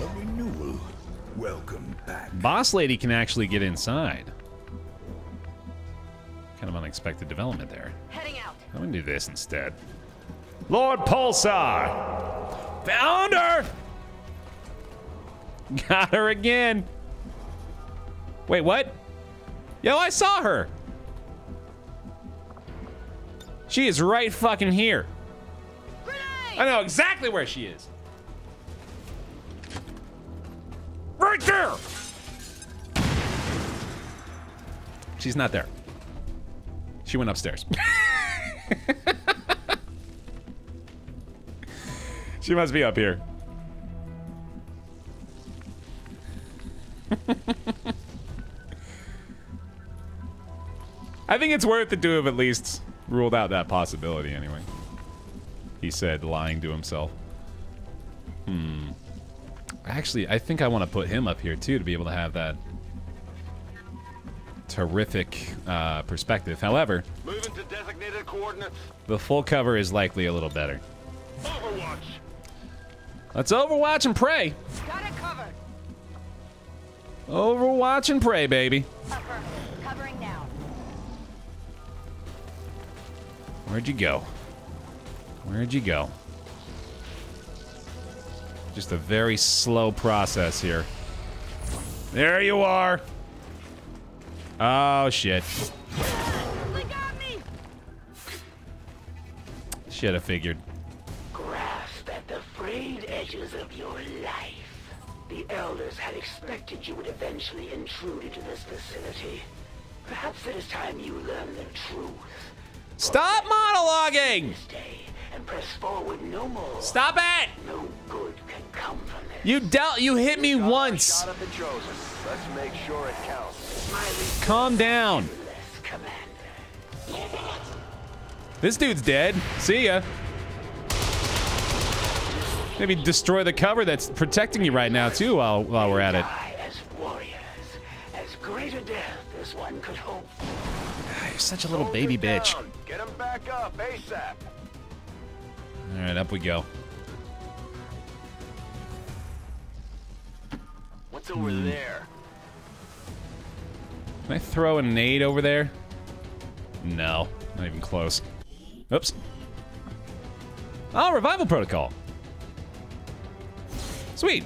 Welcome back. Boss Lady can actually get inside. Kind of unexpected development there. Heading out. I'm gonna do this instead. Lord Pulsar! Found her! Got her again. Wait, what? Yo, I saw her. She is right fucking here. I know exactly where she is. Right there! She's not there. She went upstairs. she must be up here. I think it's worth it to have at least ruled out that possibility anyway. He said, lying to himself. Hmm. Actually, I think I want to put him up here too to be able to have that terrific uh, perspective. However, Moving to designated coordinates. the full cover is likely a little better. Overwatch. Let's overwatch and pray. Got it covered. Overwatch and pray, baby. Covering now. Where'd you go? Where'd you go? Just a very slow process here. There you are. Oh, shit. They got me. Should have figured. Grasp at the frayed edges of your life. The Elders had expected you would eventually intrude into this facility. Perhaps it is time you learn the truth. Stop monologuing! Stay and press forward no more. Stop it! No good can come from this. You dealt. You hit me once. Shot at the Chosen. Let's make sure it counts. Calm down. This dude's dead. See ya. Maybe destroy the cover that's protecting you right now too while while we're at it. As warriors, as great a death as one could hope. Ah, you're such a little baby bitch. Get him back up ASAP. All right, up we go. What's over Hmm. there? Can I throw a nade over there? No, not even close. Oops. Oh, revival protocol. Sweet.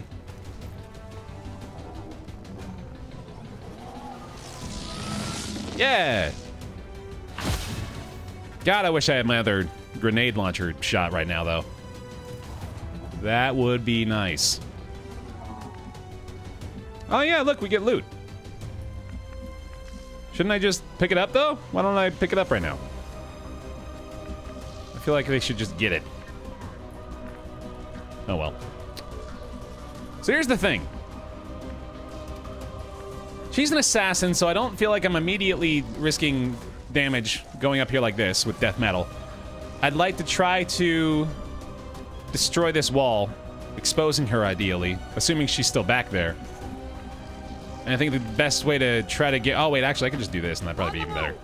Yeah. God, I wish I had my other grenade launcher shot right now, though. That would be nice. Oh, yeah, look, we get loot. Shouldn't I just pick it up, though? Why don't I pick it up right now? I feel like they should just get it. Oh, well. So here's the thing. She's an assassin, so I don't feel like I'm immediately risking damage going up here like this with death metal. I'd like to try to destroy this wall, exposing her ideally, assuming she's still back there. And I think the best way to try to get... Oh, wait, actually, I could just do this, and that'd probably be even better.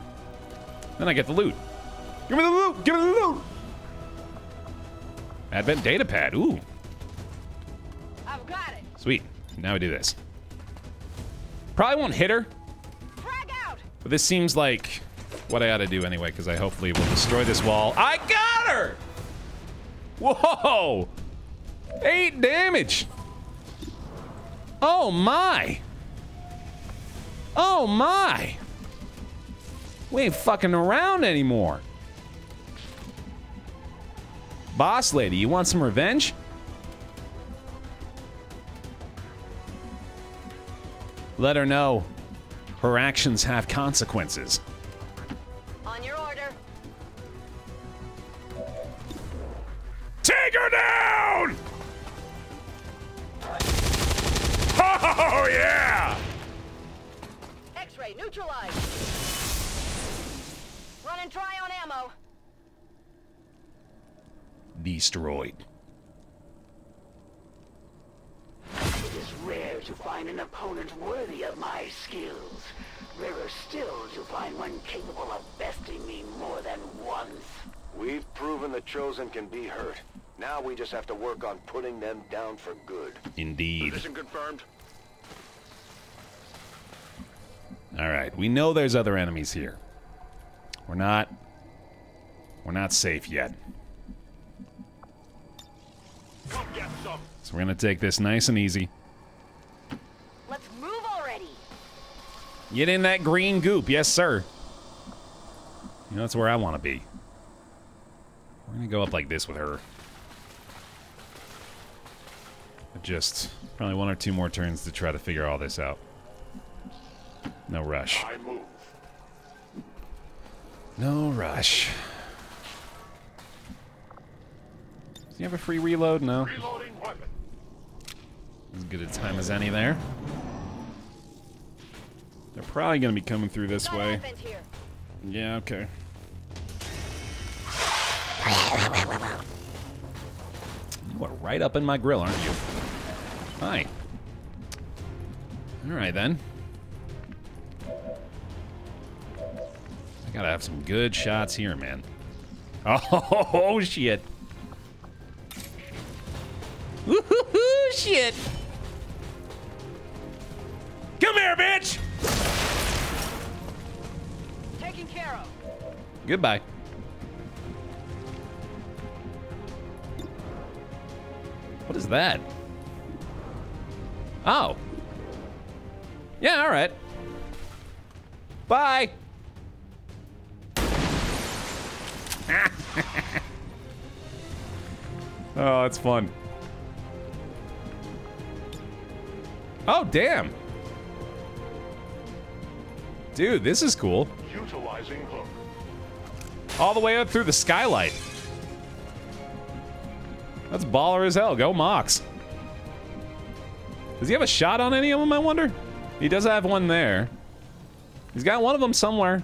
Then I get the loot. Give me the loot! Give me the loot! Advent data pad. Ooh, I've got it. sweet. Now we do this. Probably won't hit her. But this seems like what I ought to do anyway, because I hopefully will destroy this wall. I got her! Whoa! Eight damage! Oh my! Oh my! We ain't fucking around anymore. Boss lady, you want some revenge? Let her know her actions have consequences. Take her down! Oh, yeah! X-ray neutralized. Running dry on ammo. Destroyed. It is rare to find an opponent worthy of my skills. Rarer still to find one capable of besting me more than once. We've proven the Chosen can be hurt. Now we just have to work on putting them down for good. Indeed. Position confirmed. All right, we know there's other enemies here. We're not... We're not safe yet. Come get some. So we're gonna take this nice and easy. Let's move already. Get in that green goop, yes sir. You know, that's where I want to be. We're gonna go up like this with her. Just probably one or two more turns to try to figure all this out. No rush. I move. No rush. Does he have a free reload? No. Reloading weapon. As good a time as any there. They're probably going to be coming through this way. Yeah, okay. You are right up in my grill, aren't you? Hi. All right, then. I gotta have some good shots here, man. Oh, shit. Woohoo, shit. Come here, bitch! Taken care of. Goodbye. What is that? Oh. Yeah, all right. Bye. Oh, that's fun. Oh, damn. Dude, this is cool. Utilizing hook. All the way up through the skylight. That's baller as hell. Go Mox. Does he have a shot on any of them, I wonder? He does have one there. He's got one of them somewhere.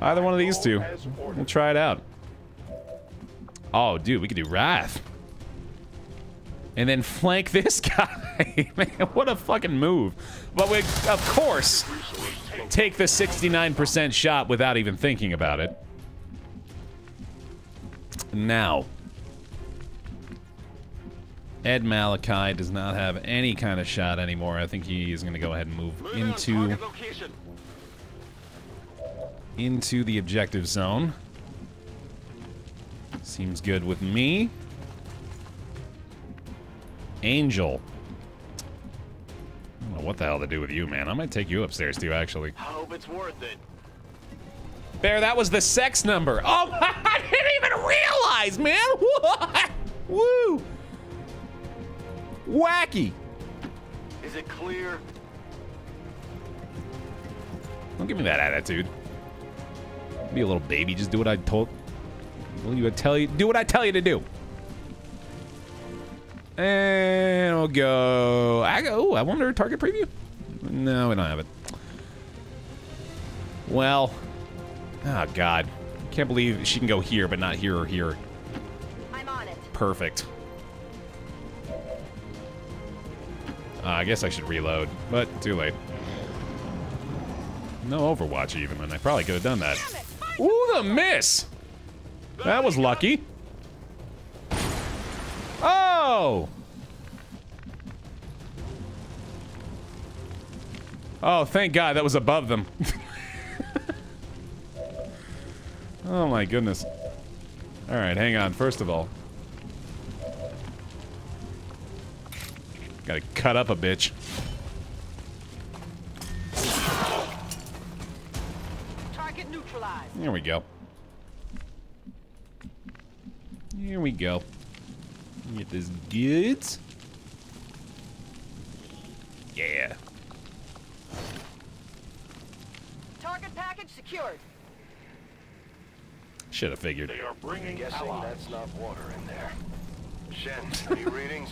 Either one of these two. We'll try it out. Oh, dude, we could do Wrath. And then flank this guy. Man, what a fucking move. But we, of course, take the 69% shot without even thinking about it. Now, Ed Malachi does not have any kind of shot anymore. I think he is going to go ahead and move into into the objective zone. Seems good with me. Angel. I don't know what the hell to do with you, man. I might take you upstairs too, actually. I hope it's worth it. Baer, that was the sex number. Oh, I didn't even realize, man. What? Woo. Wacky. Is it clear? Don't give me that attitude. Be a little baby. Just do what I told. Will you tell you? Do what I tell you to do. And we'll go. I go. Oh, I wonder target preview. No, we don't have it. Well. Oh God. Can't believe she can go here, but not here or here. I'm on it. Perfect. Uh, I guess I should reload, but too late. No Overwatch even, and I probably could have done that. Ooh, the miss! That was lucky. Oh! Oh, thank God that was above them. oh my goodness. Alright, hang on. First of all, gotta cut up a bitch. Target neutralized. There we go. Here we go. Get this goods. Yeah. Target package secured. Should have figured. They are bringing Guessing allies. that's not water in there. Shen, any readings?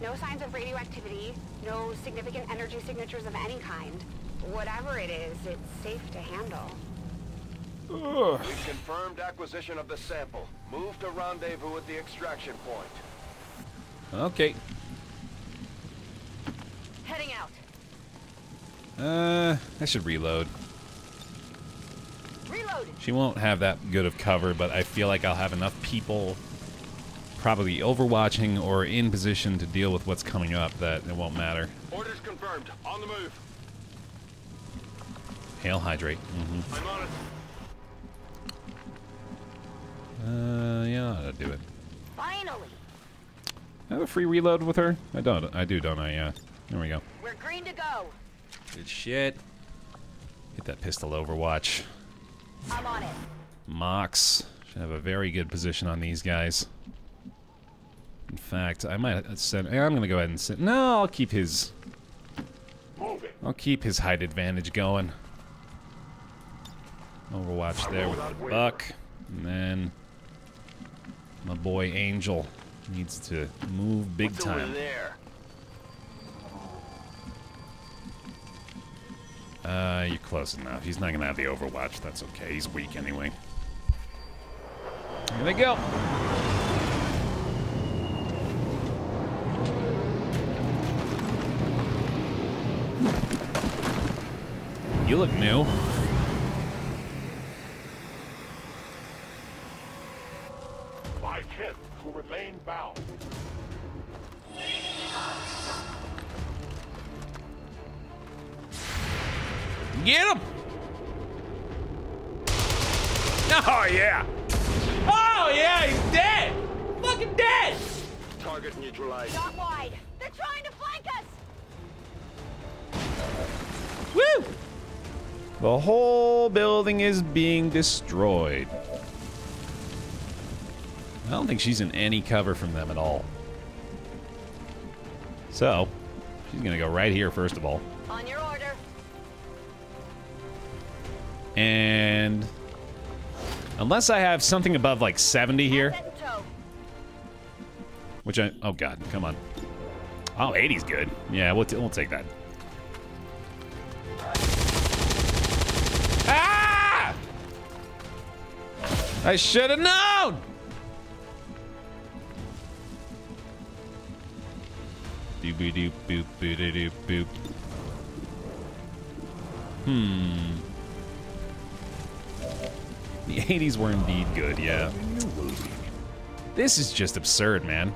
No signs of radioactivity, no significant energy signatures of any kind. Whatever it is, it's safe to handle. We've confirmed acquisition of the sample. Move to rendezvous at the extraction point. Okay. Heading out. Uh, I should reload. Reloaded. She won't have that good of cover, but I feel like I'll have enough people probably overwatching or in position to deal with what's coming up that it won't matter. Orders confirmed. On the move. Hail hydrate. Mm-hmm. I'm on it. Uh, yeah, I'll do it. Finally. I have a free reload with her? I don't. I do, don't I? Yeah. There we go. We're green to go. Good shit. Hit that pistol overwatch. I'm on it. Mox should have a very good position on these guys. In fact, I might send. I'm gonna go ahead and send. No, I'll keep his. I'll keep his height advantage going. Overwatch there with the buck, and then my boy Angel needs to move big What's time. there? Uh, you're close enough. He's not gonna have the Overwatch. That's okay. He's weak anyway. Here they go. You look new. My kin who remain bound. Get him! Oh yeah! Oh yeah, he's dead! Fucking dead! Target neutralized. Not wide. They're trying to flank us. Woo! The whole building is being destroyed. I don't think she's in any cover from them at all. So, she's gonna go right here first of all. On your order. And unless I have something above like 70 here, Set in tow. Which I oh god, come on. Oh, 80's good. Yeah, we'll, t- we'll take that. Ah! I should have known. Doop doop boop boop doop boop. Hmm. The 80s were indeed good, yeah. This is just absurd, man.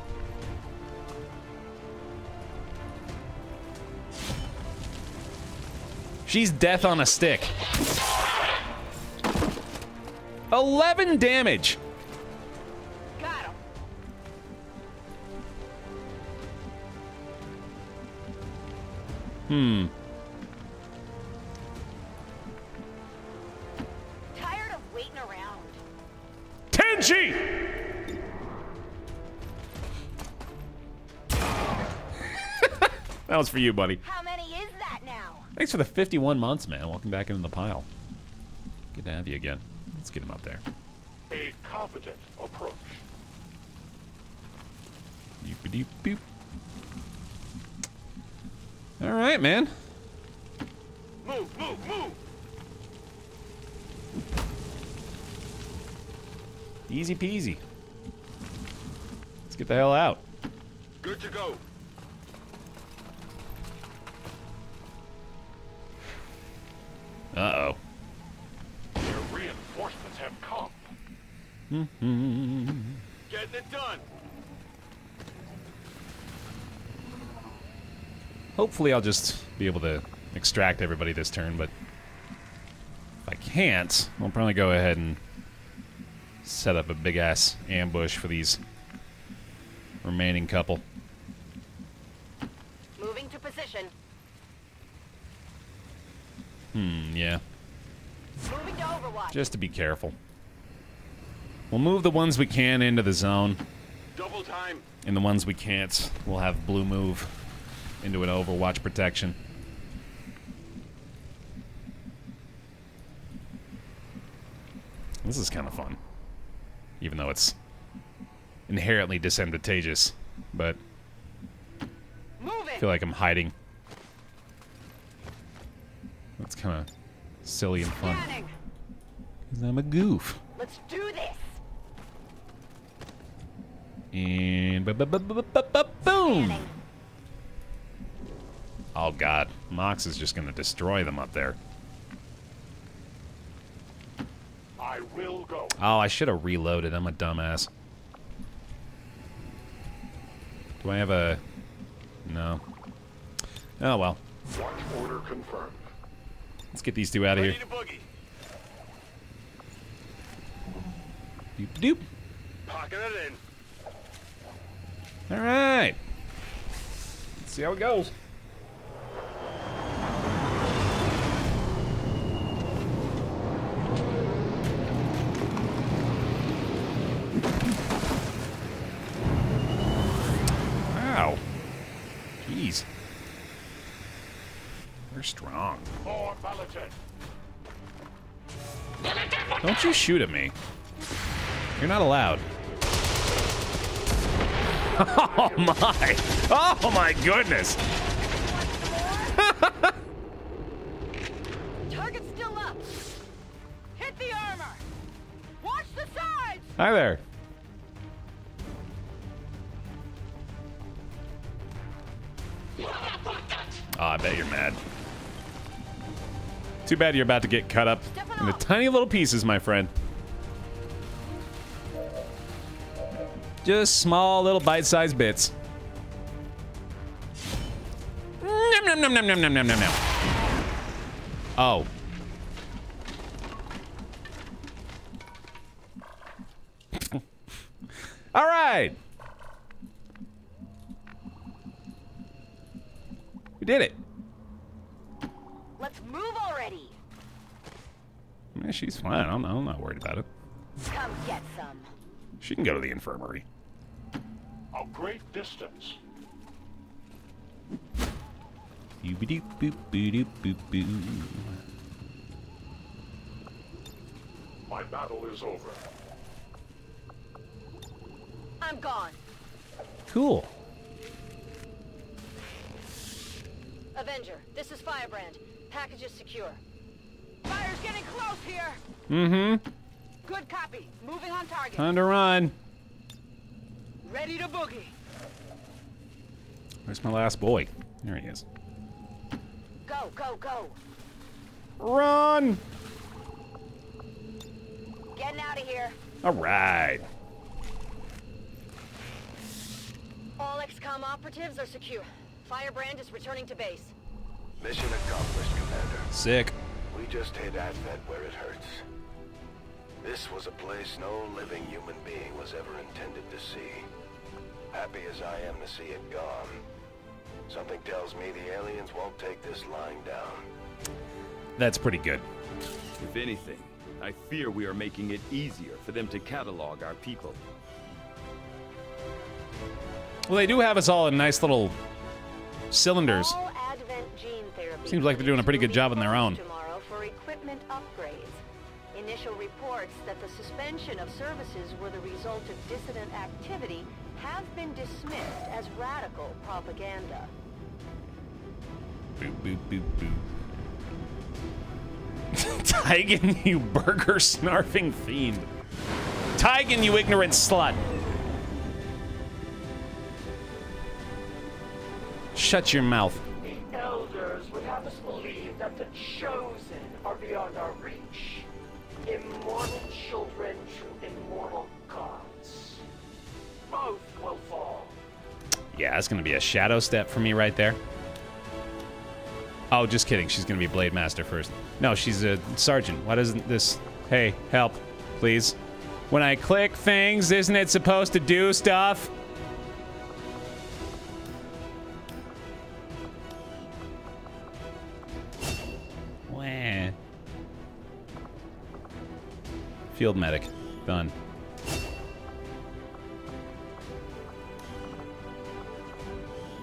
She's death on a stick. 11 damage. Got him. Hmm. Tired of waiting around. Tenchi! that was for you, buddy. How many is that now? Thanks for the 51 months, man. Welcome back into the pile. Good to have you again. Let's get him up there. A competent approach. Doop doop. All right, man. Move, move, move! Easy peasy. Let's get the hell out. Good to go. Uh-oh. Their reinforcements have come. Mm-hmm. Getting it done. Hopefully I'll just be able to extract everybody this turn, but if I can't, I'll probably go ahead and set up a big-ass ambush for these remaining couple. Moving to position. Hmm, yeah. Moving to Overwatch. Just to be careful. We'll move the ones we can into the zone, Double time. and the ones we can't, we'll have blue move into an Overwatch protection. This is kind of fun. Even though it's inherently disadvantageous, but I feel like I'm hiding. That's kind of silly and fun. Because I'm a goof. Let's do this. And bu- bu- bu- bu- bu- bu- boom! Scanning. Oh god, Mox is just gonna destroy them up there. I will go. Oh, I should have reloaded. I'm a dumbass. Do I have a... No. Oh well. Watch order confirmed. Let's get these two out of here. Doop doop. Pocking it in. Alright. Let's see how it goes. Wow. Jeez. They're strong. More militant. Don't you shoot at me. You're not allowed. Oh my! Oh my goodness! Target's still up. Hit the armor. Watch the sides. Hi there. Oh, I bet you're mad. Too bad you're about to get cut up into tiny little pieces, my friend. Just small little bite-sized bits. Nom nom nom nom nom nom nom nom nom. Oh. All right. We did it. Let's move already. Yeah, she's fine. I'm, I'm not worried about it. Come get some. She can go to the infirmary. A great distance. Doop-a-doop-boop-boop-boop-boo. My battle is over. I'm gone. Cool. Avenger, this is Firebrand. Package is secure. Fire's getting close here. Mm-hmm. Good copy. Moving on target. Time to run. Ready to boogie. Where's my last boy? There he is. Go, go, go. Run! Getting out of here. All right. All XCOM operatives are secure. Firebrand is returning to base. Mission accomplished, Commander. Sick. We just hit Advent where it hurts. This was a place no living human being was ever intended to see. Happy as I am to see it gone, something tells me the aliens won't take this lying down. That's pretty good. If anything, I fear we are making it easier for them to catalog our people. Well, they do have us all in nice little cylinders. Advent Seems like they're doing a pretty good job on their own. Tomorrow equipment upgrades. Initial reports that the suspension of services were the result of dissident activity have been dismissed as radical propaganda. Boop, boop, boop, boop. Tygan, you burger snarfing fiend. Tygan, you ignorant slut. Shut your mouth. The elders would have us believe that the chosen are beyond our reach. Immortal children to immortal gods. Both will fall. Yeah, that's gonna be a shadow step for me right there. Oh, just kidding. She's gonna be Blade Master first. No, she's a sergeant. Why doesn't this? Hey, help, please. When I click things, isn't it supposed to do stuff? Field medic. Done.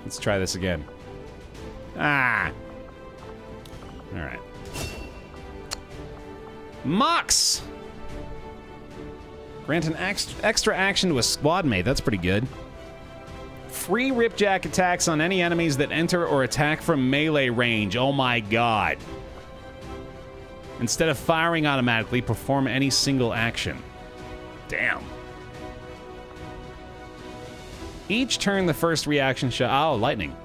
Let's try this again. Ah! Alright. Mox! Grant an extra action to a squad mate. That's pretty good. Free Ripjack attacks on any enemies that enter or attack from melee range. Oh my god. Instead of firing automatically, perform any single action. Damn. Each turn, the first reaction shot. Oh, lightning.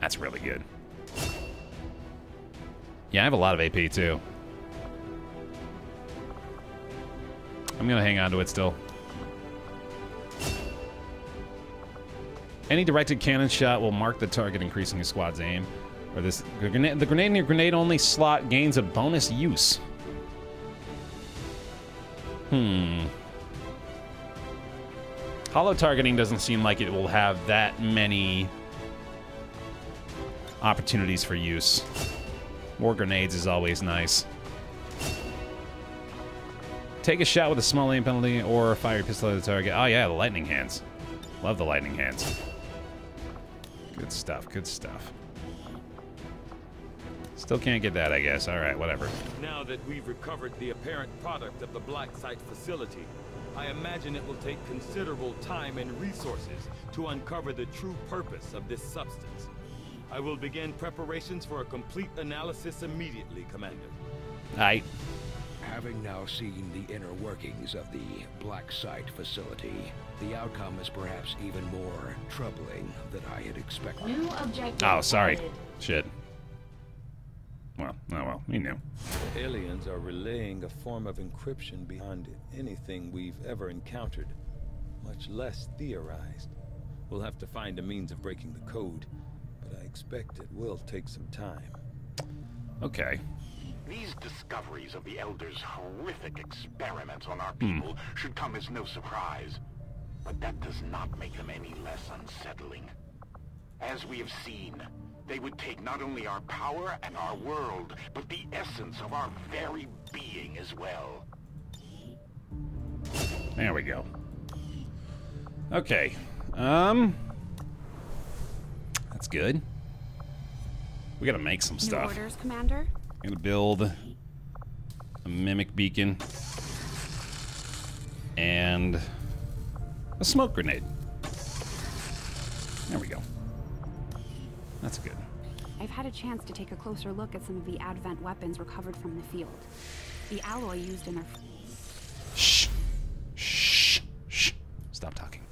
That's really good. Yeah, I have a lot of AP too. I'm gonna hang on to it still. Any directed cannon shot will mark the target, increasing your squad's aim. Or this, the grenade, the grenade in your grenade-only slot gains a bonus use. Hmm. Holo targeting doesn't seem like it will have that many opportunities for use. More grenades is always nice. Take a shot with a small aim penalty or fire pistol at the target. Oh yeah, the lightning hands. Love the lightning hands. Good stuff, good stuff. Still can't get that, I guess. Alright, whatever. Now that we've recovered the apparent product of the Black Site facility, I imagine it will take considerable time and resources to uncover the true purpose of this substance. I will begin preparations for a complete analysis immediately, Commander. Aight. Having now seen the inner workings of the Black Site facility, the outcome is perhaps even more troubling than I had expected. New objective. Oh, sorry. added. Shit. Well, oh well, we knew. The aliens are relaying a form of encryption beyond anything we've ever encountered, much less theorized. We'll have to find a means of breaking the code, but I expect it will take some time. Okay. These discoveries of the Elders' horrific experiments on our Hmm. people should come as no surprise. But that does not make them any less unsettling. As we have seen, they would take not only our power and our world, but the essence of our very being as well. There we go. Okay. Um. That's good. We gotta make some New stuff. orders, Commander? Gonna build a mimic beacon and a smoke grenade. There we go. That's good. I've had a chance to take a closer look at some of the Advent weapons recovered from the field. The alloy used in their... Shh. Shh. Shh. Stop talking.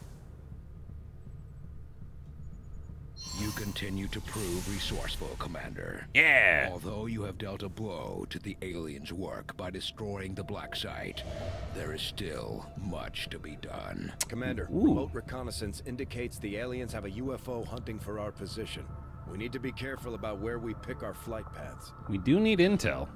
You continue to prove resourceful, Commander. Yeah. Although you have dealt a blow to the aliens' work by destroying the Black Site, there is still much to be done. Commander, remote reconnaissance indicates the aliens have a UFO hunting for our position. We need to be careful about where we pick our flight paths. We do need intel.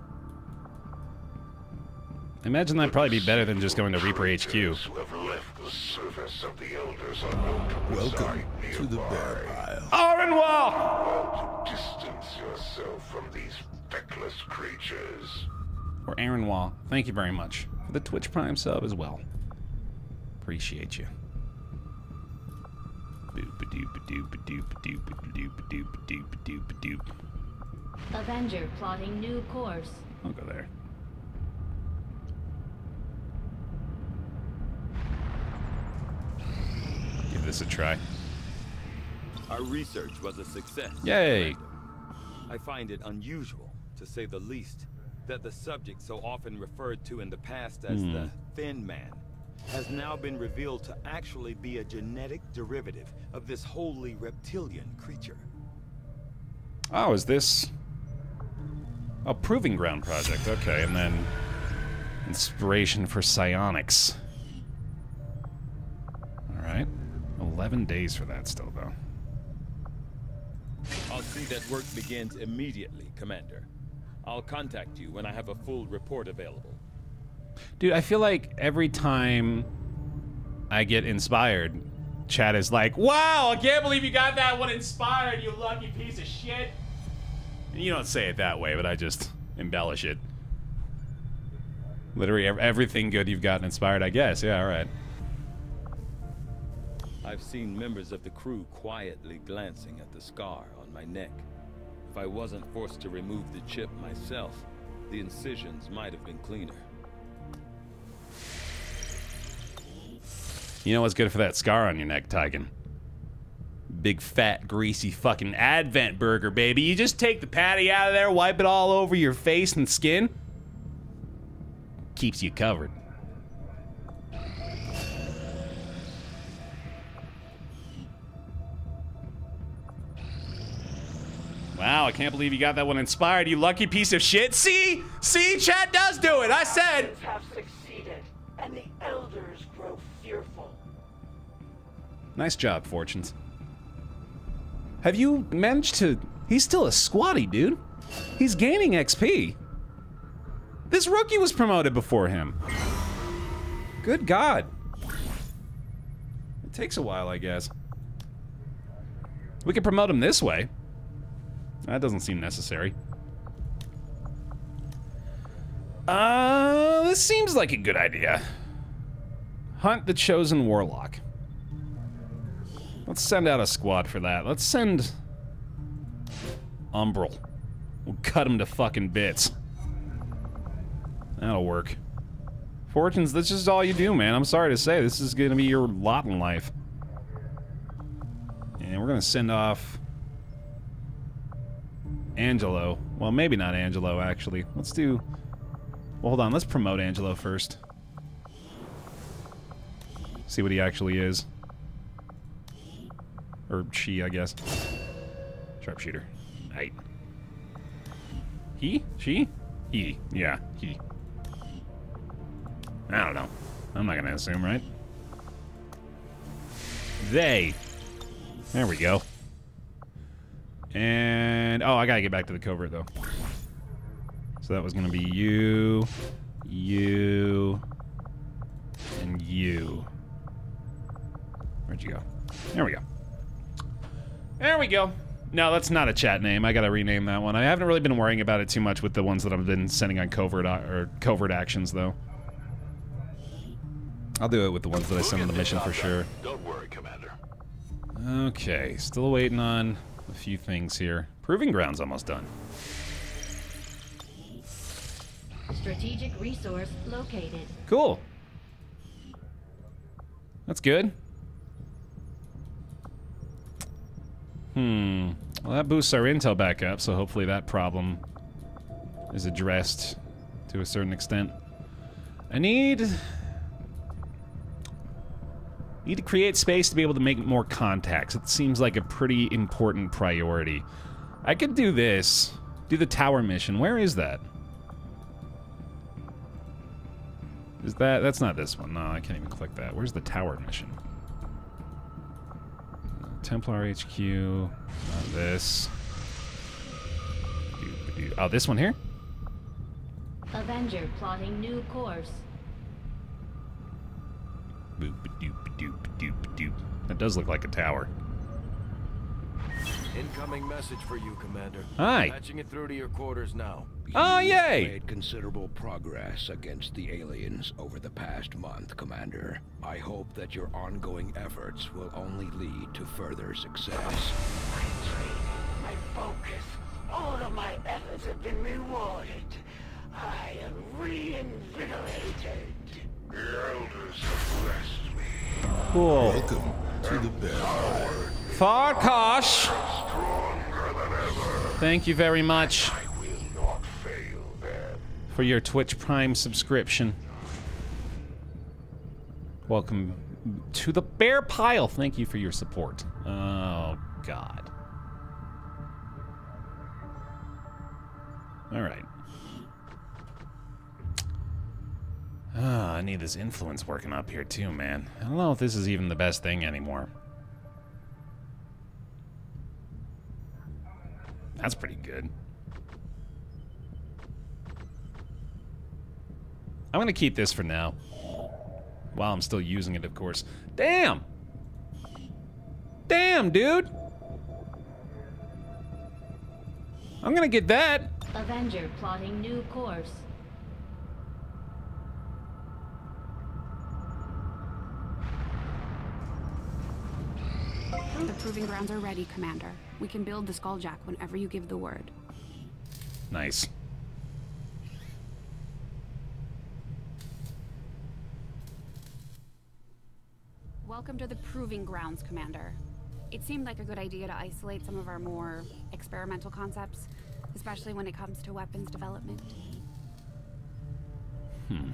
I imagine that'd probably be better than just going to Reaper HQ. Who have left the service of the Elders unknown to Welcome to the nearby. Baer pile. Orenwall! How to distance yourself from these feckless creatures. Or Aaron Wall. Thank you very much for the Twitch Prime sub as well. Appreciate you. Avenger plotting new course. I'll go there. Give this a try. Our research was a success. Yay! I find it unusual, to say the least, that the subject so often referred to in the past as mm. the hmm. Thin Man has now been revealed to actually be a genetic derivative of this wholly reptilian creature. Oh, is this a proving ground project? Okay, and then inspiration for psionics. All right, eleven days for that still though. I'll see that work begins immediately, Commander. I'll contact you when I have a full report available. Dude, I feel like every time I get inspired, Chad is like, "Wow, I can't believe you got that one inspired, you lucky piece of shit." And you don't say it that way, but I just embellish it. Literally everything good you've gotten inspired, I guess. Yeah, all right. I've seen members of the crew quietly glancing at the scar on my neck. If I wasn't forced to remove the chip myself, the incisions might have been cleaner. You know what's good for that scar on your neck, Tygan? Big fat greasy fucking Advent burger, baby. You just take the patty out of there, wipe it all over your face and skin. Keeps you covered. Wow, I can't believe you got that one inspired, you lucky piece of shit. See? See, Chad does do it. I said. Have succeeded, and the fearful. Nice job, Fortunes. Have you managed to... He's still a squatty, dude. He's gaining XP. This rookie was promoted before him. Good God. It takes a while, I guess. We could promote him this way. That doesn't seem necessary. Uh, this seems like a good idea. Hunt the Chosen Warlock. Let's send out a squad for that. Let's send Umbral. We'll cut him to fucking bits. That'll work. Fortunes, this is all you do, man. I'm sorry to say, this is gonna be your lot in life. And we're gonna send off Angelo. Well, maybe not Angelo, actually. Let's do... Well, hold on. Let's promote Angelo first. See what he actually is. Or she, I guess. Sharpshooter. Right. He? She? He. Yeah, he. I don't know. I'm not gonna assume, right? They. There we go. And oh, I gotta get back to the covert though. So that was gonna be you, you, and you. Where'd you go? There we go. There we go. No, that's not a chat name. I gotta rename that one. I haven't really been worrying about it too much with the ones that I've been sending on covert uh, or covert actions though. I'll do it with the ones that I send on the mission for sure. Don't worry, Commander. Okay, still waiting on a few things here. Proving ground's almost done. Strategic resource located. Cool. That's good. Hmm. Well, that boosts our intel back up, so hopefully that problem is addressed to a certain extent. I need... Need to create space to be able to make more contacts. It seems like a pretty important priority. I could do this. Do the tower mission. Where is that? Is that... That's not this one. No, I can't even click that. Where's the tower mission? Templar HQ. Not uh, this. Oh, this one here? Avenger plotting new course. Boop doop doop doop doop. That does look like a tower. Incoming message for you, Commander. Hi. Patching it through to your quarters now. Ah, oh, You've yay! Made considerable progress against the aliens over the past month, Commander. I hope that your ongoing efforts will only lead to further success. My training, my focus, all of my efforts have been rewarded. I am reinvigorated. The elders have blessed me. Cool. Welcome to the bed. Farkosh! Stronger than ever. Thank you very much for your Twitch Prime subscription. Welcome to the Baer pile. Thank you for your support. Oh, God. All right. Ah, I need this influence working up here too, man. I don't know if this is even the best thing anymore. That's pretty good. I'm gonna keep this for now. While I'm still using it, of course. Damn! Damn, dude! I'm gonna get that. Avenger plotting new course. The proving grounds are ready, Commander. We can build the Skulljack whenever you give the word. Nice. Welcome to the Proving Grounds, Commander. It seemed like a good idea to isolate some of our more experimental concepts, especially when it comes to weapons development. Hmm.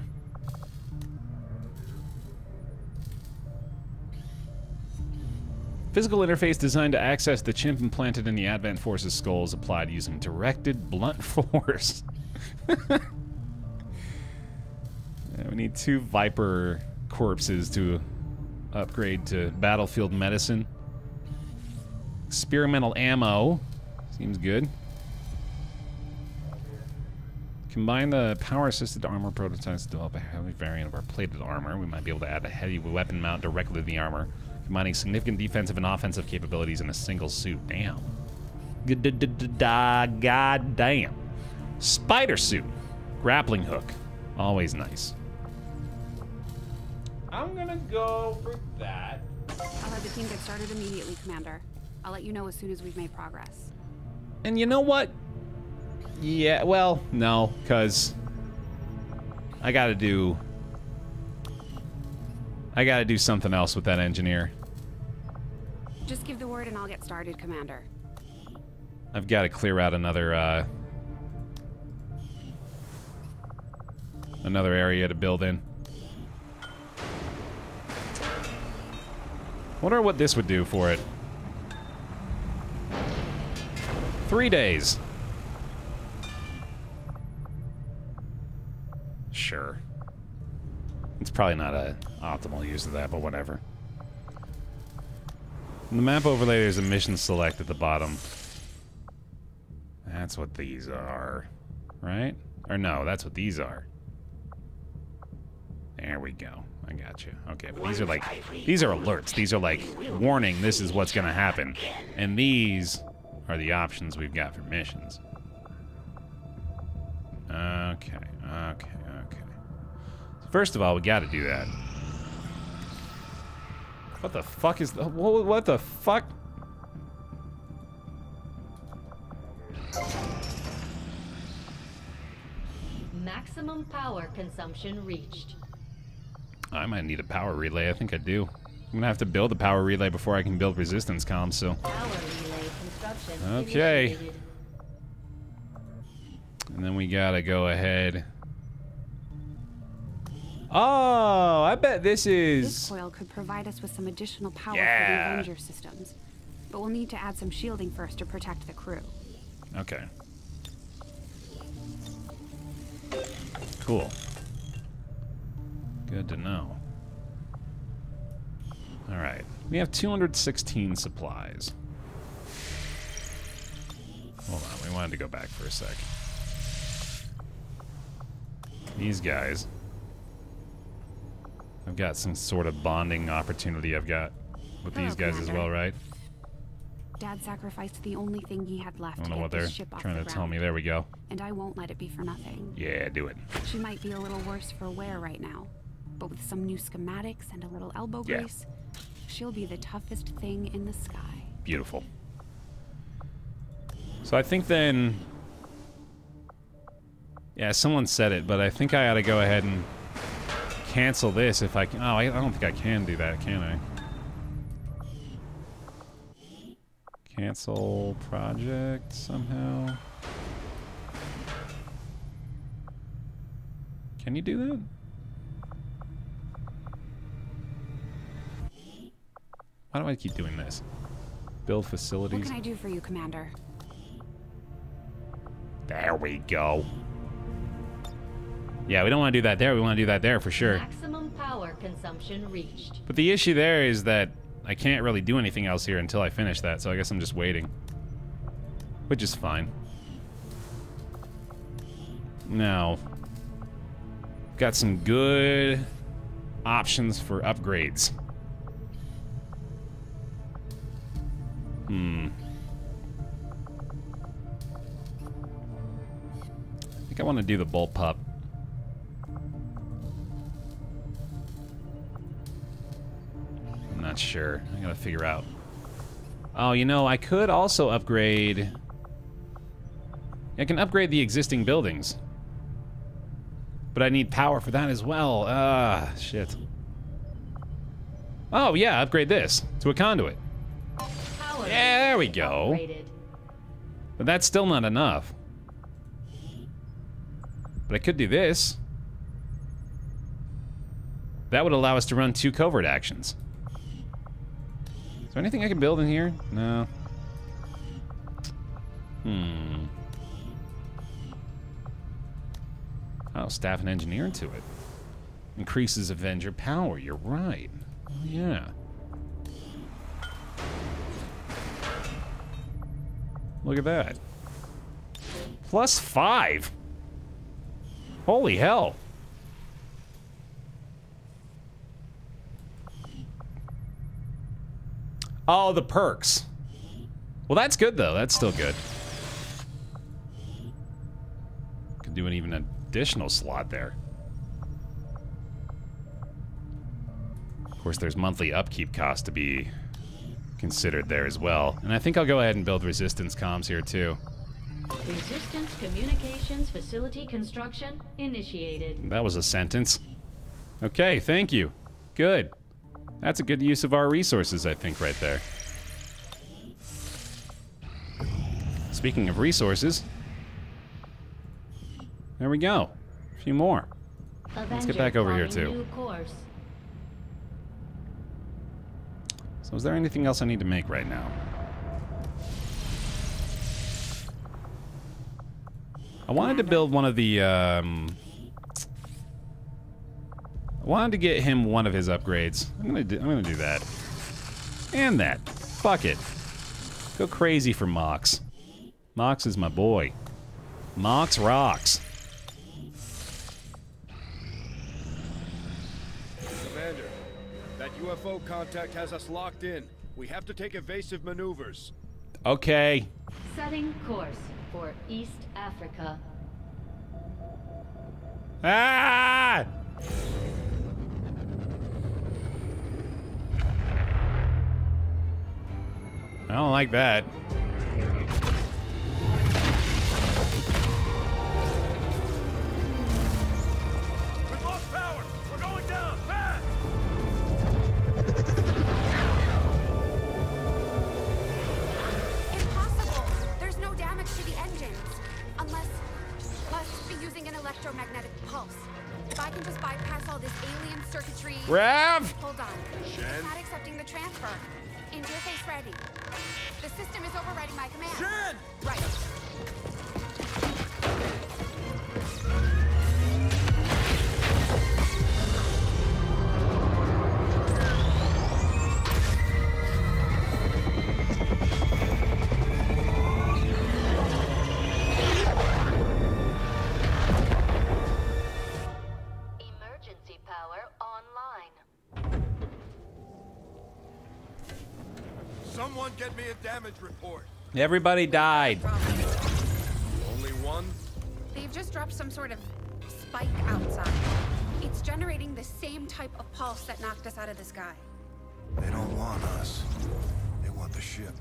Physical interface designed to access the chimp implanted in the Advent Force's skull is applied using directed blunt force. We need two Viper corpses to upgrade to battlefield medicine. Experimental ammo. Seems good. Combine the power-assisted armor prototypes to develop a heavy variant of our plated armor. We might be able to add a heavy weapon mount directly to the armor, combining significant defensive and offensive capabilities in a single suit. Damn. God damn. Spider suit. Grappling hook. Always nice. I'm gonna go for that. I'll have the team get started immediately, Commander. I'll let you know as soon as we've made progress. And you know what? Yeah, well, no, because I gotta do. I gotta do something else with that engineer. Just give the word and I'll get started, Commander. I've got to clear out another, uh. Another area to build in. Wonder what this would do for it. Three days. Sure. It's probably not a optimal use of that, but whatever. In the map overlay, there's a mission select at the bottom. That's what these are, right? Or no, that's what these are. There we go. I got you. Okay, but these are like, these are alerts. These are like, warning, this is what's going to happen. And these are the options we've got for missions. Okay, okay, okay. First of all, we got to do that. What the fuck is the what, what the fuck? Maximum power consumption reached. I might need a power relay. I think I do. I'm gonna have to build a power relay before I can build resistance comms. So Power relay construction Okay. And then we gotta go ahead. Oh, I bet this is... This is. coil could provide us with some additional power Yeah. for the Avenger systems. But we'll need to add some shielding first to protect the crew. Okay. Cool. Good to know. All right. We have 216 supplies. Hold on. We wanted to go back for a sec. These guys. I've got some sort of bonding opportunity I've got with Hello, these oh, guys as well, right? Dad sacrificed the only thing he had left I don't know what they're this ship off trying the to tell me. There we go. And I won't let it be for nothing. Yeah, do it. She might be a little worse for wear right now, but with some new schematics and a little elbow Yeah. grease, she'll be the toughest thing in the sky. Beautiful. So I think then... Yeah, someone said it, but I think I ought to go ahead and cancel this if I can. Oh, I, I don't think I can do that, can I? Cancel project somehow. Can you do that? Why do I keep doing this? Build facilities. What can I do for you, Commander? There we go. Yeah, we don't want to do that there. We want to do that there for sure. Maximum power consumption reached. But the issue there is that I can't really do anything else here until I finish that, so I guess I'm just waiting. Which is fine. Now, got some good options for upgrades. Hmm. I think I want to do the bullpup. I'm not sure. I gotta figure out. Oh, you know, I could also upgrade... I can upgrade the existing buildings. But I need power for that as well. Ah, shit. Oh, yeah, upgrade this to a conduit. Yeah, there we go. But that's still not enough. But I could do this. That would allow us to run two covert actions. Is there anything I can build in here? No. Hmm. Oh, staff an engineer into it. Increases Avenger power, you're right. Oh, yeah. Look at that. Plus five. Holy hell. Oh, the perks. Well, that's good, though. That's still good. Could do an even additional slot there. Of course, there's monthly upkeep cost to be considered there as well. And I think I'll go ahead and build resistance comms here, too. Resistance communications facility construction initiated. That was a sentence. Okay, thank you. Good. That's a good use of our resources, I think, right there. Speaking of resources, there we go. A few more. Let's get back over here, too. New course. So is there anything else I need to make right now? I wanted to build one of the, um... I wanted to get him one of his upgrades. I'm gonna do, I'm gonna do that. And that. Fuck it. Go crazy for Mox. Mox is my boy. Mox rocks. UFO contact has us locked in. We have to take evasive maneuvers. Okay. Setting course for East Africa. Ah! I don't like that. An electromagnetic pulse. If I can just bypass all this alien circuitry... Rav! Hold on. It's not accepting the transfer. Interface ready. The system is overriding my command. Shen! Right. Get me a damage report. Everybody died. Only one? They've just dropped some sort of spike outside. It's generating the same type of pulse that knocked us out of the sky. They don't want us. They want the ship.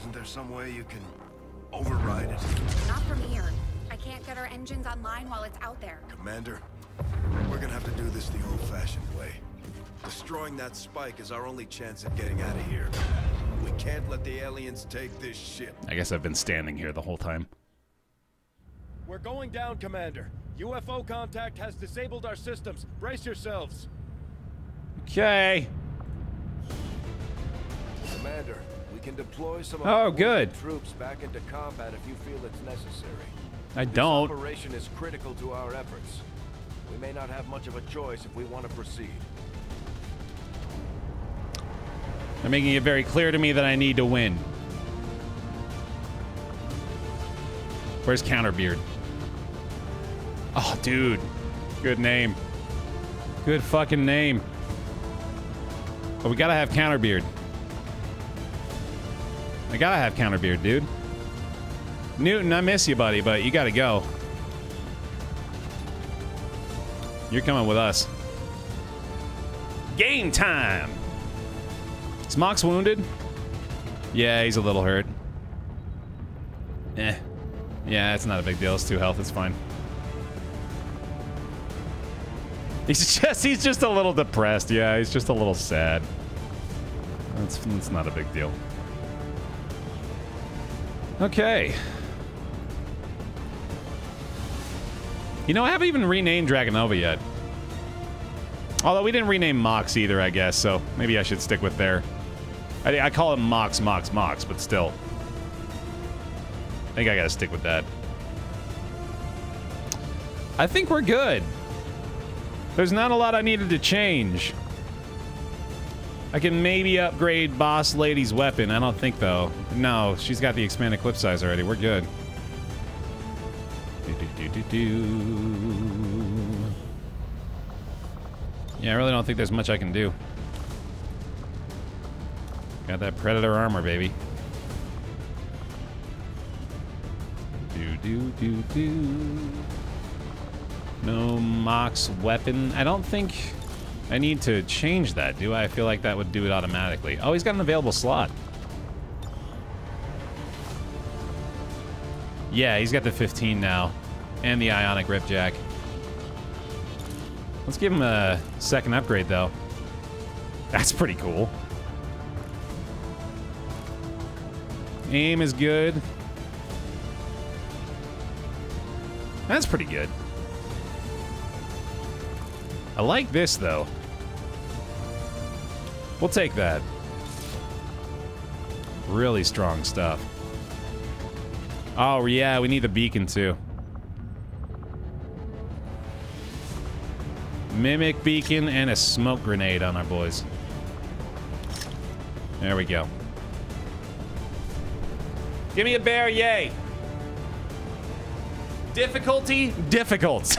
Isn't there some way you can override it? Not from here. I can't get our engines online while it's out there. Commander, we're gonna have to do this the old-fashioned way. Destroying that spike is our only chance at getting out of here. We can't let the aliens take this ship. I guess I've been standing here the whole time. We're going down, Commander. UFO contact has disabled our systems. Brace yourselves. Okay. Commander, we can deploy some of Oh, good. troops back into combat if you feel it's necessary. I This don't. operation is critical to our efforts. We may not have much of a choice if we want to proceed. They're making it very clear to me that I need to win. Where's Counterbeard? Oh, dude. Good name. Good fucking name. But we gotta have Counterbeard. I gotta have Counterbeard, dude. Newton, I miss you, buddy, but you gotta go. You're coming with us. Game time! Is Mox wounded? Yeah, he's a little hurt. Eh. Yeah, it's not a big deal. It's two health. It's fine. He's just he's just a little depressed. Yeah, he's just a little sad. That's that's not a big deal. Okay. You know, I haven't even renamed Dragonova yet. Although we didn't rename Mox either, I guess, so maybe I should stick with there. I, I call him Mox, Mox, Mox, but still. I think I gotta stick with that. I think we're good. There's not a lot I needed to change. I can maybe upgrade Boss Lady's weapon. I don't think, though. No, she's got the expanded clip size already. We're good. Do-do-do-do-do. Yeah, I really don't think there's much I can do. Got that Predator armor, baby. Do do do do. No Mox weapon. I don't think I need to change that, do I? I feel like that would do it automatically. Oh, he's got an available slot. Yeah, he's got the 15 now. And the Ionic Ripjack. Let's give him a second upgrade, though. That's pretty cool. Aim is good. That's pretty good. I like this, though. We'll take that. Really strong stuff. Oh, yeah, we need the beacon, too. Mimic beacon and a smoke grenade on our boys. There we go. Give me a bear, yay! Difficulty? Difficult.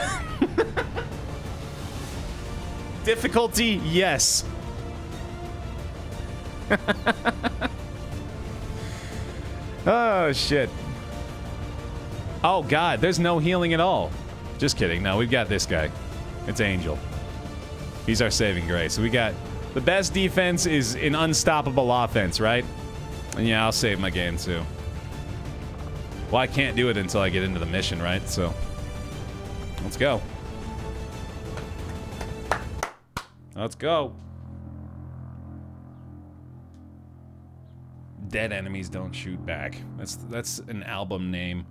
Difficulty, yes. oh, shit. Oh, God, there's no healing at all. Just kidding. No, we've got this guy. It's Angel. He's our saving grace. We got the best defense is an unstoppable offense, right? And yeah, I'll save my game too. Well, I can't do it until I get into the mission, right? So, let's go. Let's go. Dead enemies don't shoot back. That's that's an album name.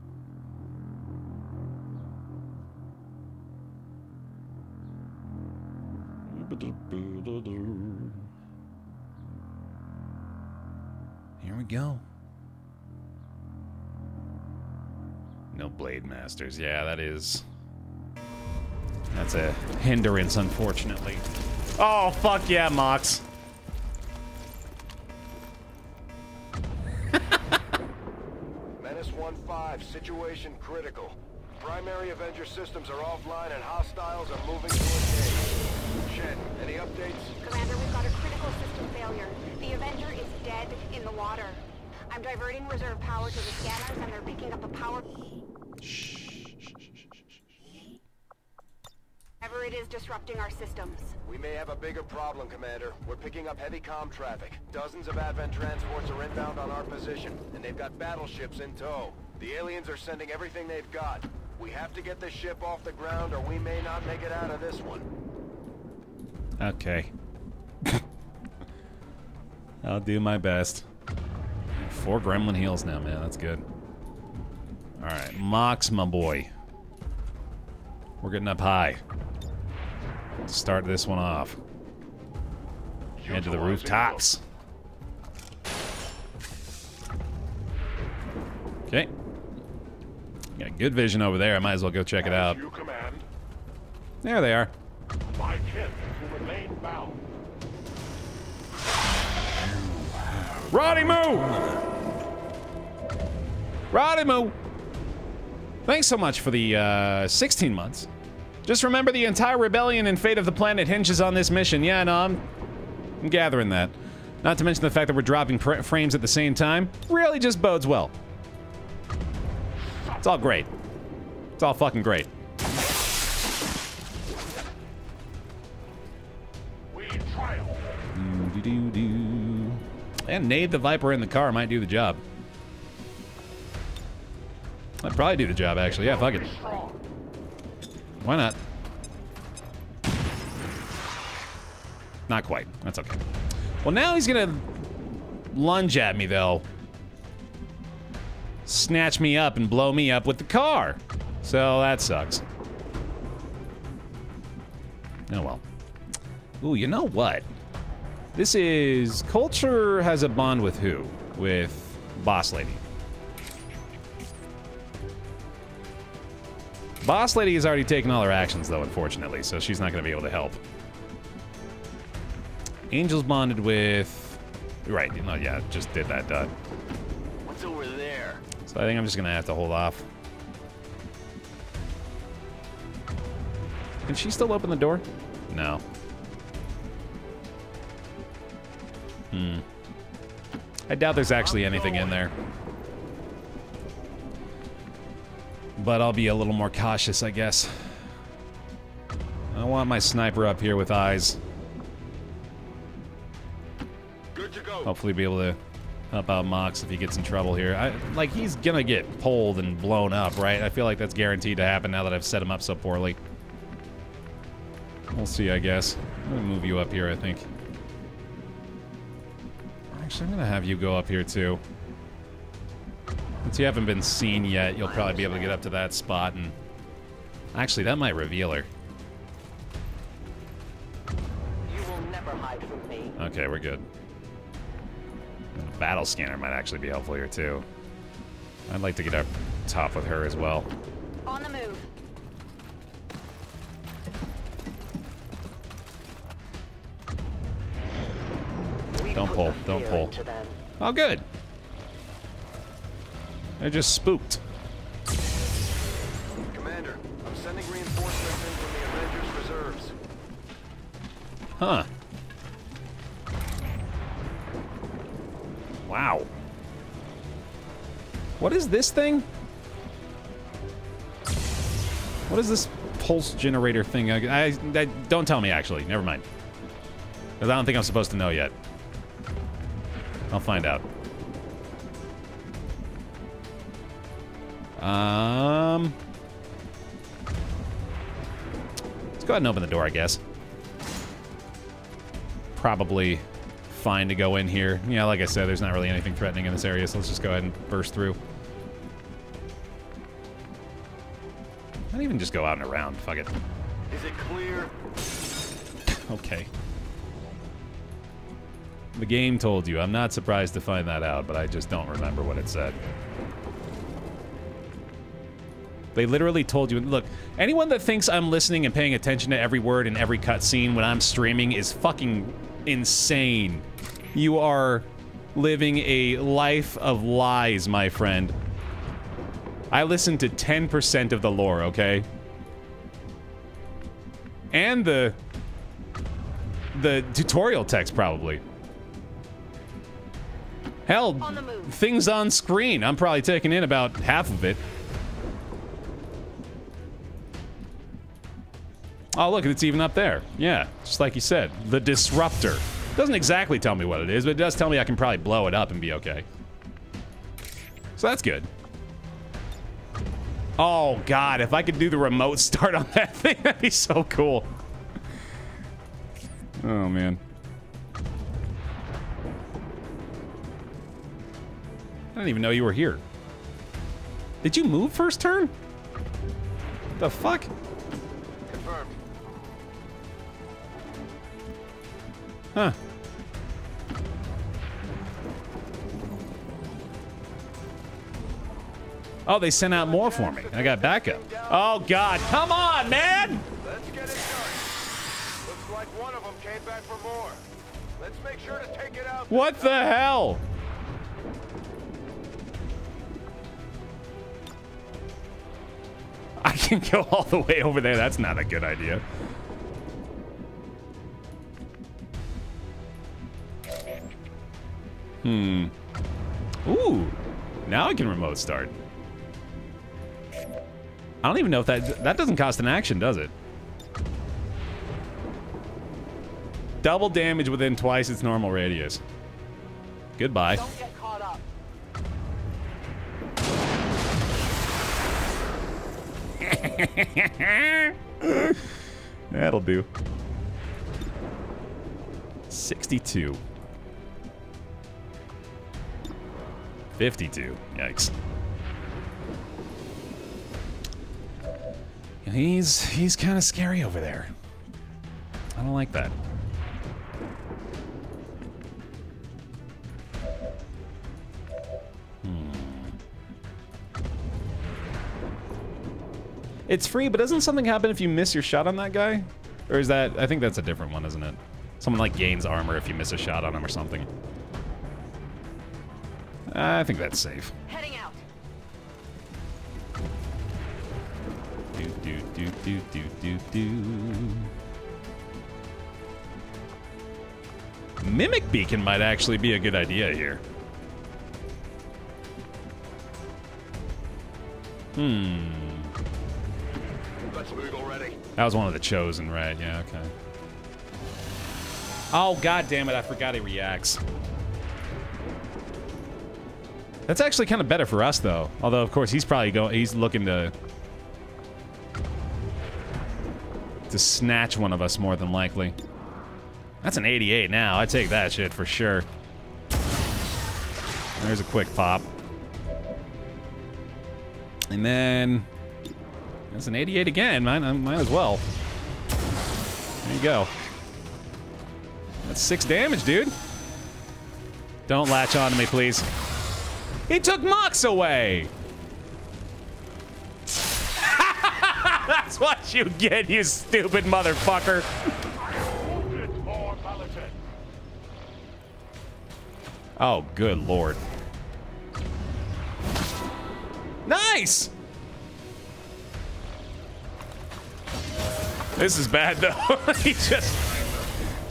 Here we go. No Blade Masters. Yeah, that is. That's a hindrance, unfortunately. Oh, fuck yeah, Mox. Menace 1-5, situation critical. Primary Avenger systems are offline and hostiles are moving to engage. Shen, any updates? Commander, we've got a critical system failure. The Avenger is dead in the water. I'm diverting reserve power to the scanners and they're picking up a power... Whatever it is disrupting our systems. We may have a bigger problem, Commander. We're picking up heavy comm traffic. Dozens of Advent transports are inbound on our position, and they've got battleships in tow. The aliens are sending everything they've got. We have to get this ship off the ground, or we may not make it out of this one. Okay. I'll do my best. Four gremlin heals now, man. That's good. Alright, Mox, my boy. We're getting up high. Let's start this one off. Head to the rooftops. Okay. Got good vision over there. I might as well go check it out. There they are. My kin will remain bound. Roddy Moo! Roddy Moo! Thanks so much for the uh, 16 months. Just remember the entire rebellion and fate of the planet hinges on this mission. Yeah, no, I'm, I'm gathering that. Not to mention the fact that we're dropping frames at the same time. Really just bodes well. It's all great. It's all fucking great. -doo and Nade the Viper in the car might do the job. I'd probably do the job, actually. Yeah, fuck it. Why not? Not quite. That's okay. Well, now he's gonna lunge at me, though. Snatch me up and blow me up with the car. So that sucks. Oh well. Ooh, you know what? This is... Culture has a bond with who? With Boss Lady. Boss Lady has already taken all her actions, though, unfortunately, so she's not going to be able to help. Angel's bonded with... Right, no, yeah, just did that, dot. What's over there? So I think I'm just going to have to hold off. Can she still open the door? No. Hmm. I doubt there's actually anything in there. But I'll be a little more cautious, I guess. I want my sniper up here with eyes. Hopefully be able to help out Mox if he gets in trouble here. I, like, he's gonna get pulled and blown up, right? I feel like that's guaranteed to happen now that I've set him up so poorly. We'll see, I guess. I'm gonna move you up here, I think. Actually, I'm gonna have you go up here, too. Since you haven't been seen yet, you'll probably be able to get up to that spot and... Actually, that might reveal her. You will never hide from me. Okay, we're good. The battle scanner might actually be helpful here, too. I'd like to get up top with her as well. On the move. Don't pull. Don't pull. Oh, good. They're just spooked. Commander, I'm sending reinforcements in from the Avengers reserves. Huh. Wow. What is this thing? What is this pulse generator thing? I, I, I don't tell me actually. Never mind. Because I don't think I'm supposed to know yet. I'll find out. Um, let's go ahead and open the door, I guess. Probably fine to go in here. Yeah, like I said, there's not really anything threatening in this area, so let's just go ahead and burst through. Not even just go out and around. Fuck it. Is it clear? Okay. The game told you. I'm not surprised to find that out, but I just don't remember what it said. They literally told you. Look, anyone that thinks I'm listening and paying attention to every word and every cutscene when I'm streaming is fucking insane. You are living a life of lies, my friend. I listen to 10% of the lore, okay? And the the tutorial text probably. Hell, things on screen. I'm probably taking in about half of it. Oh, look, it's even up there. Yeah, just like you said. The Disruptor. Doesn't exactly tell me what it is, but it does tell me I can probably blow it up and be okay. So that's good. Oh, God, if I could do the remote start on that thing, that'd be so cool. Oh, man. I didn't even know you were here. Did you move first turn? The fuck? Huh. Oh, they sent out more for me. I got backup. Oh, God. Come on, man! Let's get it done. Looks like one of them came back for more. Let's make sure to take it out. What the hell? I can go all the way over there. That's not a good idea. Hmm. Ooh. Now I can remote start. I don't even know if that... That doesn't cost an action, does it? Double damage within twice its normal radius. Goodbye. Don't get caught up. That'll do. 62. 52. Yikes. He's he's kind of scary over there. I don't like that. Hmm. It's free, but doesn't something happen if you miss your shot on that guy? Or is that... I think that's a different one, isn't it? Someone, like, gains armor if you miss a shot on him or something. I think that's safe. Heading out. Do, do, do, do, do, do, do. Mimic Beacon might actually be a good idea here. Hmm. Let's move already. That was one of the chosen, right? Yeah, okay. Oh, god damn it, I forgot he reacts. That's actually kind of better for us, though. Although, of course, he's probably going. He's looking to to snatch one of us more than likely. That's an 88 now. I take that shit for sure. There's a quick pop. And then that's an 88 again. Might, might as well. There you go. That's six damage, dude. Don't latch on to me, please. He took Mox away. That's what you get, you stupid motherfucker. Oh, good lord. Nice! This is bad, though. he just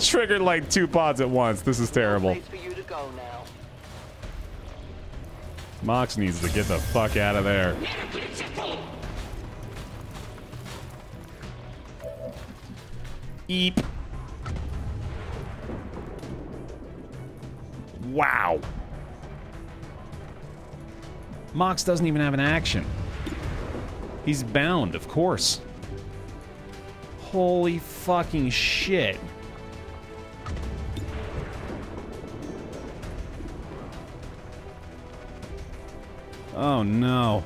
triggered like two pods at once. This is terrible. Place for you to go now. Mox needs to get the fuck out of there. Eep. Wow. Mox doesn't even have an action. He's bound, of course. Holy fucking shit. Oh no.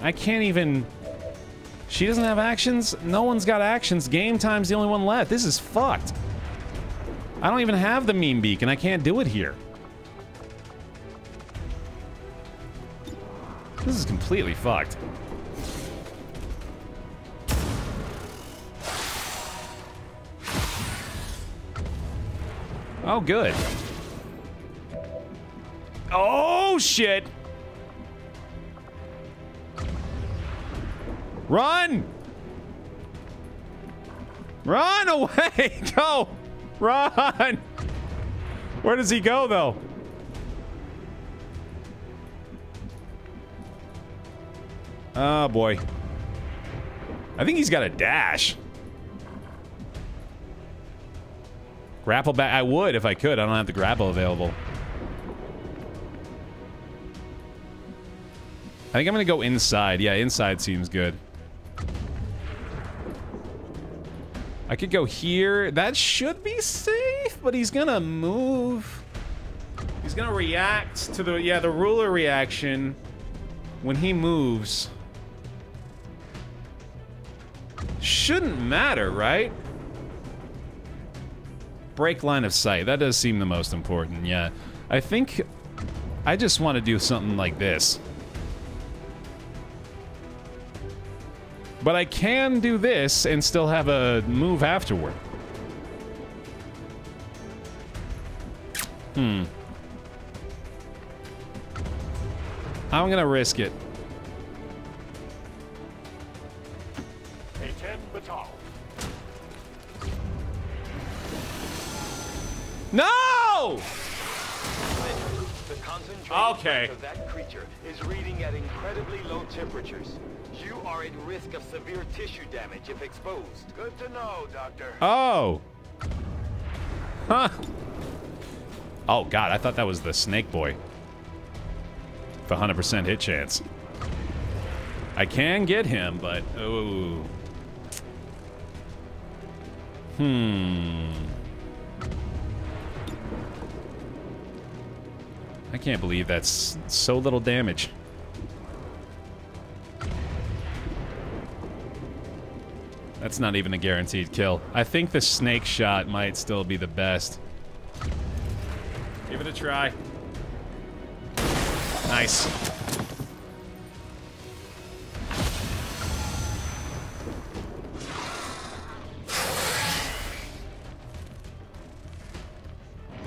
I can't even... She doesn't have actions? No one's got actions. Game time's the only one left. This is fucked. I don't even have the meme beacon. I can't do it here. This is completely fucked. Oh, good. Oh, shit! Run! Run away! Go! Run! Where does he go, though? Oh, boy. I think he's got a dash. Grapple back. I would if I could. I don't have the grapple available. I think I'm going to go inside. Yeah, inside seems good. I could go here. That should be safe, but he's going to move. He's going to react to the... Yeah, the ruler reaction when he moves. Shouldn't matter, right? Break line of sight. That does seem the most important, yeah. I think I just want to do something like this. But I can do this and still have a move afterward. Hmm. I'm gonna risk it. No! Okay. that creature is reading at incredibly low temperatures. You are at risk of severe tissue damage if exposed. Good to know, Doctor. Oh. Huh. Oh, God, I thought that was the Snake Boy. The 100% hit chance. I can get him, but... Oh. Hmm. I can't believe that's so little damage. That's not even a guaranteed kill. I think the snake shot might still be the best. Give it a try. Nice.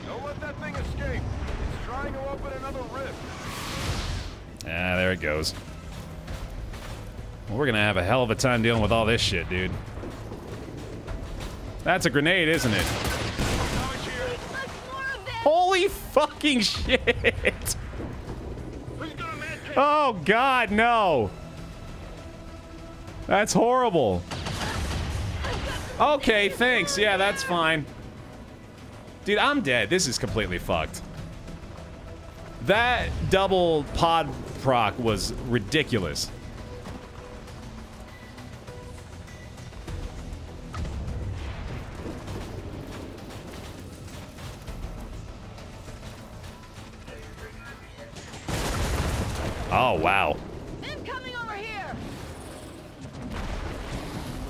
Don't let that thing escape. It's trying to open another rift. Ah, there it goes. We're gonna have a hell of a time dealing with all this shit, dude. That's a grenade, isn't it? Holy fucking shit! Oh god, no! That's horrible. Okay, thanks. Yeah, that's fine. Dude, I'm dead. This is completely fucked. That double pod proc was ridiculous. Oh, wow.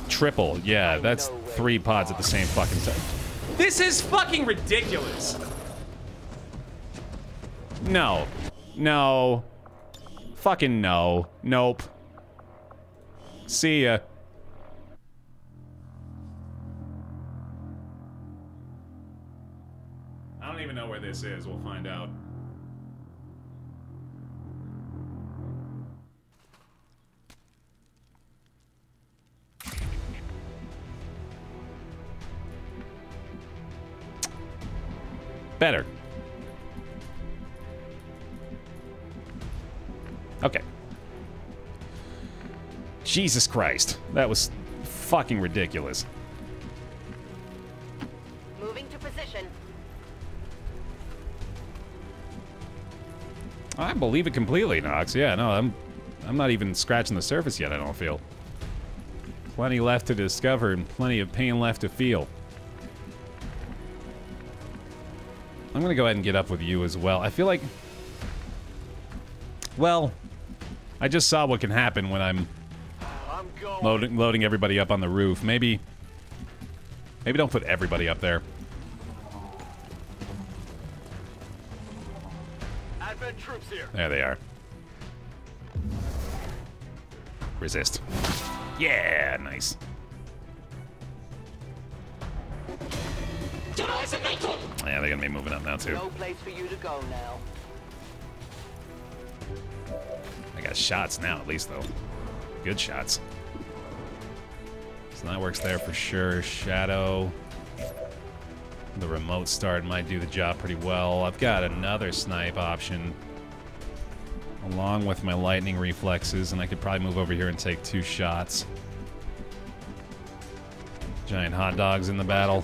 Triple. Yeah, that's three pods at the same fucking time. This is fucking ridiculous. No. No. Fucking no. Nope. See ya. I don't even know where this is. We'll find out. Jesus Christ. That was fucking ridiculous. Moving to position. I believe it completely, Mox. Yeah, no, I'm I'm not even scratching the surface yet, I don't feel. Plenty left to discover and plenty of pain left to feel. I'm gonna go ahead and get up with you as well. I feel like... Well, I just saw what can happen when I'm loading, loading everybody up on the roof. Maybe... Maybe don't put everybody up there. Advent troops here. There they are. Resist. Yeah, nice. Yeah, they're gonna be moving up now too. No place for you to go now. I got shots now, at least though. Good shots. So that works there for sure. Shadow. The remote start might do the job pretty well. I've got another snipe option along with my lightning reflexes, and I could probably move over here and take two shots. Giant hot dogs in the battle.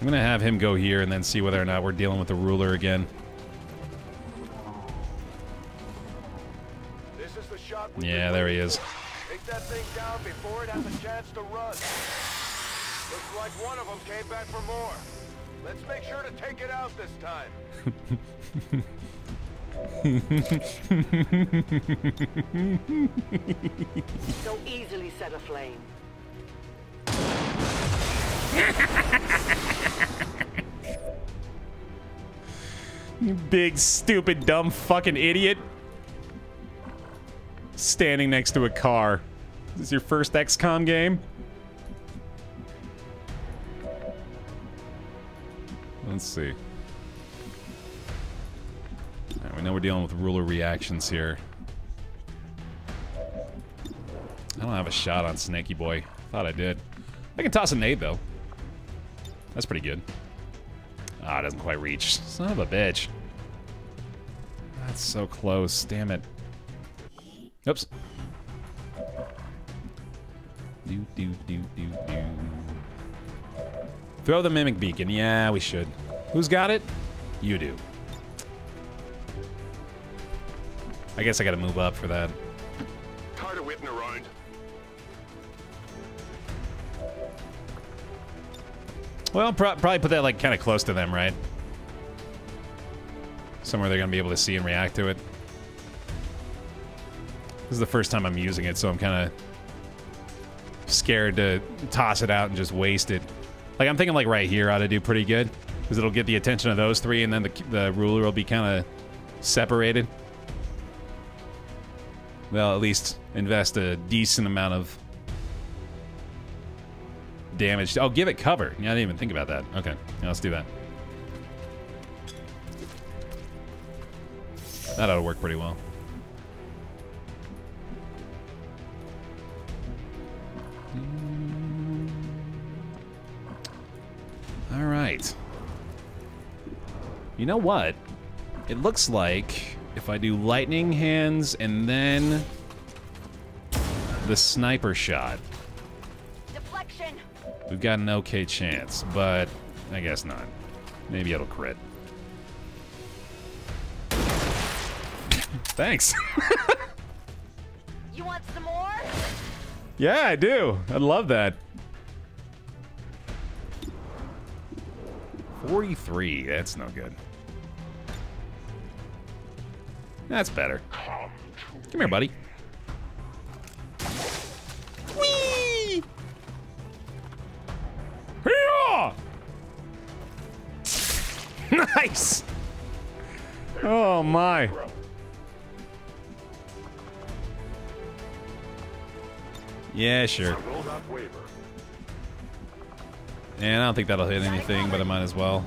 I'm gonna have him go here and then see whether or not we're dealing with the ruler again. This is the shot Yeah, there he is. Take that thing down before it has a chance to run. Looks like one of them came back for more. Let's make sure to take it out this time. So easily set aflame. You big, stupid, dumb fucking idiot. Standing next to a car. Is your first XCOM game? Let's see. Alright, we know we're dealing with ruler reactions here. I don't have a shot on Snaky Boy. Thought I did. I can toss a nade, though. That's pretty good. Ah, it doesn't quite reach. Son of a bitch. That's so close. Damn it. Oops. Throw the Mimic Beacon. Yeah, we should. Who's got it? You do. I guess I gotta move up for that. Tired of waiting around. Well, pro probably put that like kind of close to them, right? Somewhere they're gonna be able to see and react to it. This is the first time I'm using it, so I'm kind of scared to toss it out and just waste it. Like I'm thinking like right here ought to do pretty good because it'll get the attention of those three, and then the the ruler will be kind of separated. They'll at least invest a decent amount of damage. Oh, give it cover. Yeah, I didn't even think about that. Okay, yeah, let's do that. That ought to work pretty well. You know what? It looks like if I do lightning hands and then the sniper shot, Deflection. we've got an okay chance, but I guess not. Maybe it'll crit. Thanks. You want some more? yeah, I do. I love that. 43. That's no good. That's better. Come here, buddy. Whee! Nice! Oh my. Yeah, sure. And I don't think that'll hit anything, but I might as well.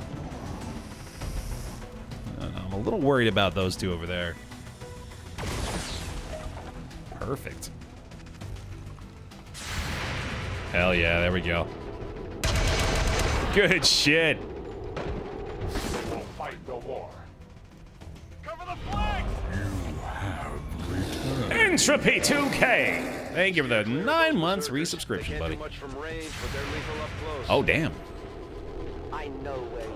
I'm a little worried about those two over there. Perfect. Hell yeah, there we go. Good shit. We'll fight no more. Entropy 2K! Thank you for the nine months resubscription, buddy. Range, but they're lethal up close. Oh, damn. I know where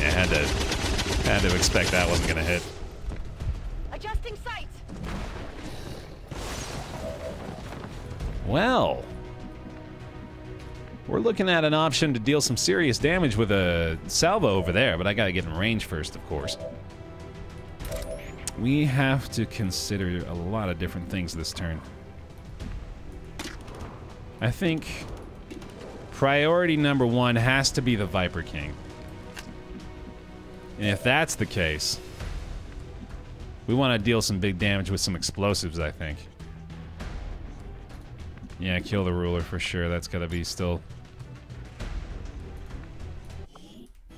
Yeah, had to had to expect that wasn't gonna hit. Well, we're looking at an option to deal some serious damage with a salvo over there, but I gotta get in range first, of course. We have to consider a lot of different things this turn. I think priority number one has to be the Viper King. And if that's the case, we want to deal some big damage with some explosives, I think. Yeah, kill the ruler for sure. That's got to be still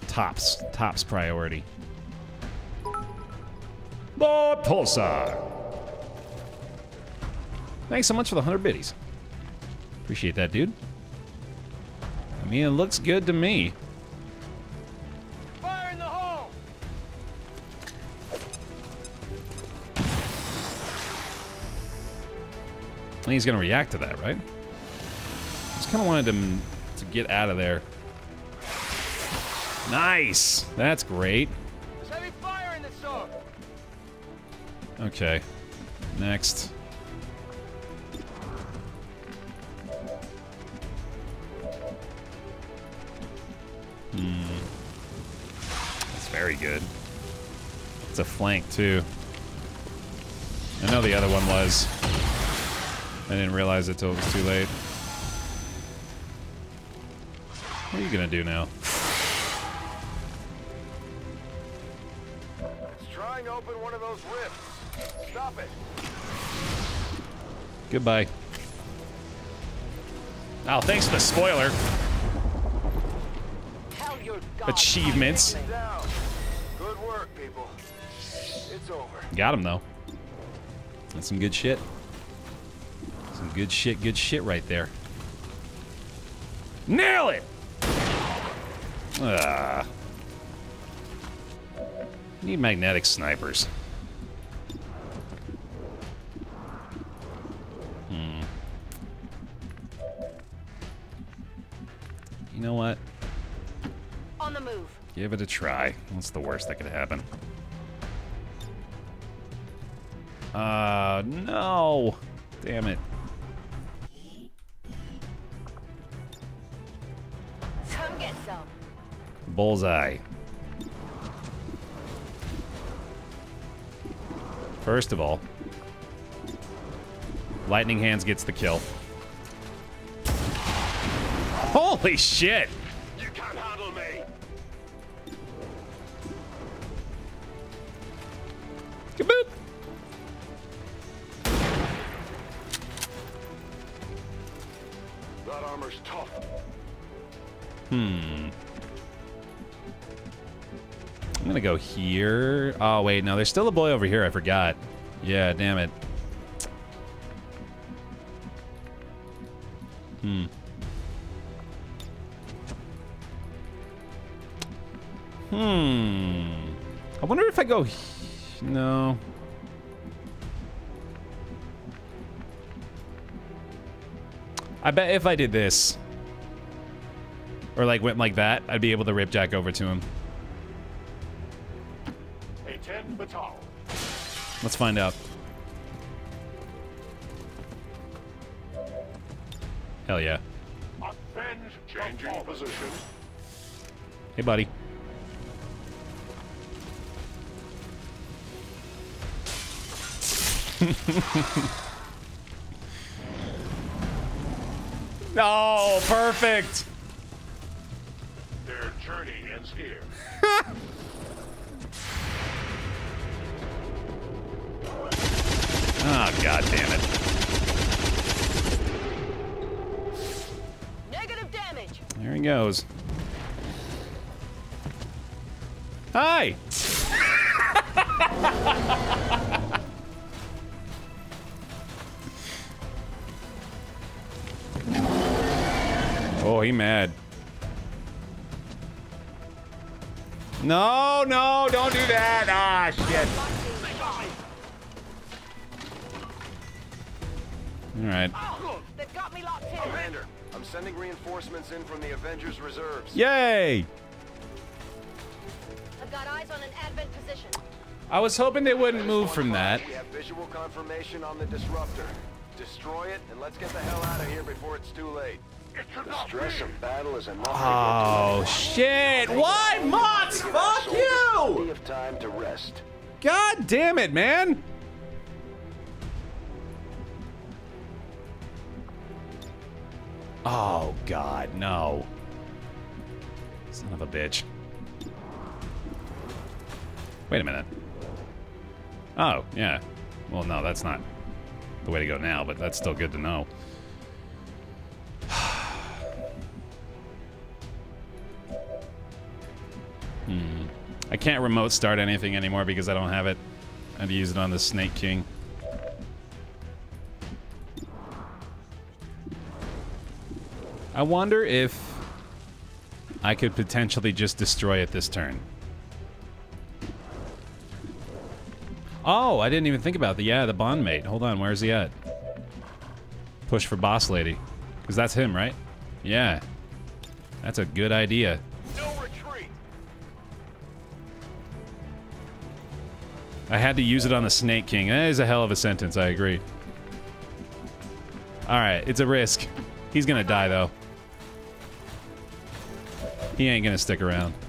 tops, tops priority. The Pulsar. Thanks so much for the 100 biddies. Appreciate that, dude. I mean, it looks good to me. I think he's going to react to that, right? Just kind of wanted him to get out of there. Nice! That's great. Heavy fire in this zone! Okay. Next. Hmm. That's very good. It's a flank, too. I know the other one was. I didn't realize it till it was too late. What are you gonna do now? It's trying to open one of those rifts. Stop it. Goodbye. Oh, thanks for the spoiler. Hell, your God. Achievements. Good work, people. It's over. Got him, though. That's some good shit. Some good shit, good shit right there. Nail it! Ah. Need magnetic snipers. Hmm. You know what? On the move. Give it a try. What's the worst that could happen? Uh, no. Damn it. Bullseye. First of all, Lightning Hands gets the kill. Holy shit! Oh, wait, no, there's still a boy over here. I forgot. Yeah, damn it. Hmm. Hmm. I wonder if I go... No. I bet if I did this, or like went like that, I'd be able to rip Jack over to him. 10 batal. Let's find out. Hell yeah. Avenge changing position. Hey, buddy. no, perfect. Their journey ends here. Oh, god damn it. Negative damage. There he goes. Hi. oh, he mad. No, no, don't do that. Ah, shit. All right. They've got me locked in. Commander, I'm sending reinforcements in from the Avengers reserves. Yay! Got eyes on an advent position. I was hoping they wouldn't move from that. We have visual confirmation on the disruptor. Destroy it, and let's get the hell out of here before it's too late. The stress of battle is enough Oh, shit. Why, Mox? Fuck you! Plenty of time to rest. God damn it, man! Oh, God, no. Son of a bitch. Wait a minute. Oh, yeah. Well, no, that's not the way to go now, but that's still good to know. hmm. I can't remote start anything anymore because I don't have it. I had to use it on the Snake King. I wonder if I could potentially just destroy it this turn. Oh, I didn't even think about the yeah, the bond mate. Hold on, where's he at? Push for boss lady. Because that's him, right? Yeah. That's a good idea. I had to use it on the Snake King. That is a hell of a sentence, I agree. Alright, it's a risk. He's gonna die, though. He ain't gonna stick around.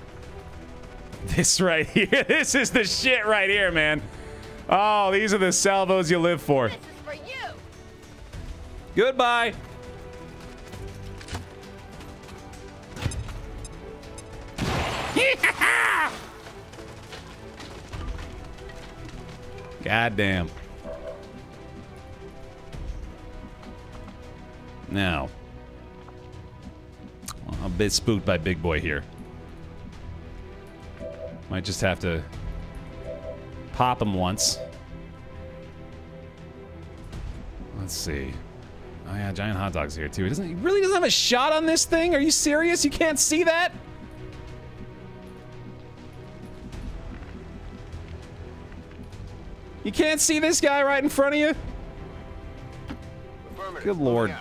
This right here, this is the shit right here, man. Oh, these are the salvos you live for. For you. Goodbye. God damn. Now, I'm a bit spooked by Big Boy here. Might just have to pop him once. Let's see. Oh yeah, giant hot dogs here too. He doesn't. He really doesn't have a shot on this thing. Are you serious? You can't see that? You can't see this guy right in front of you? Good lord.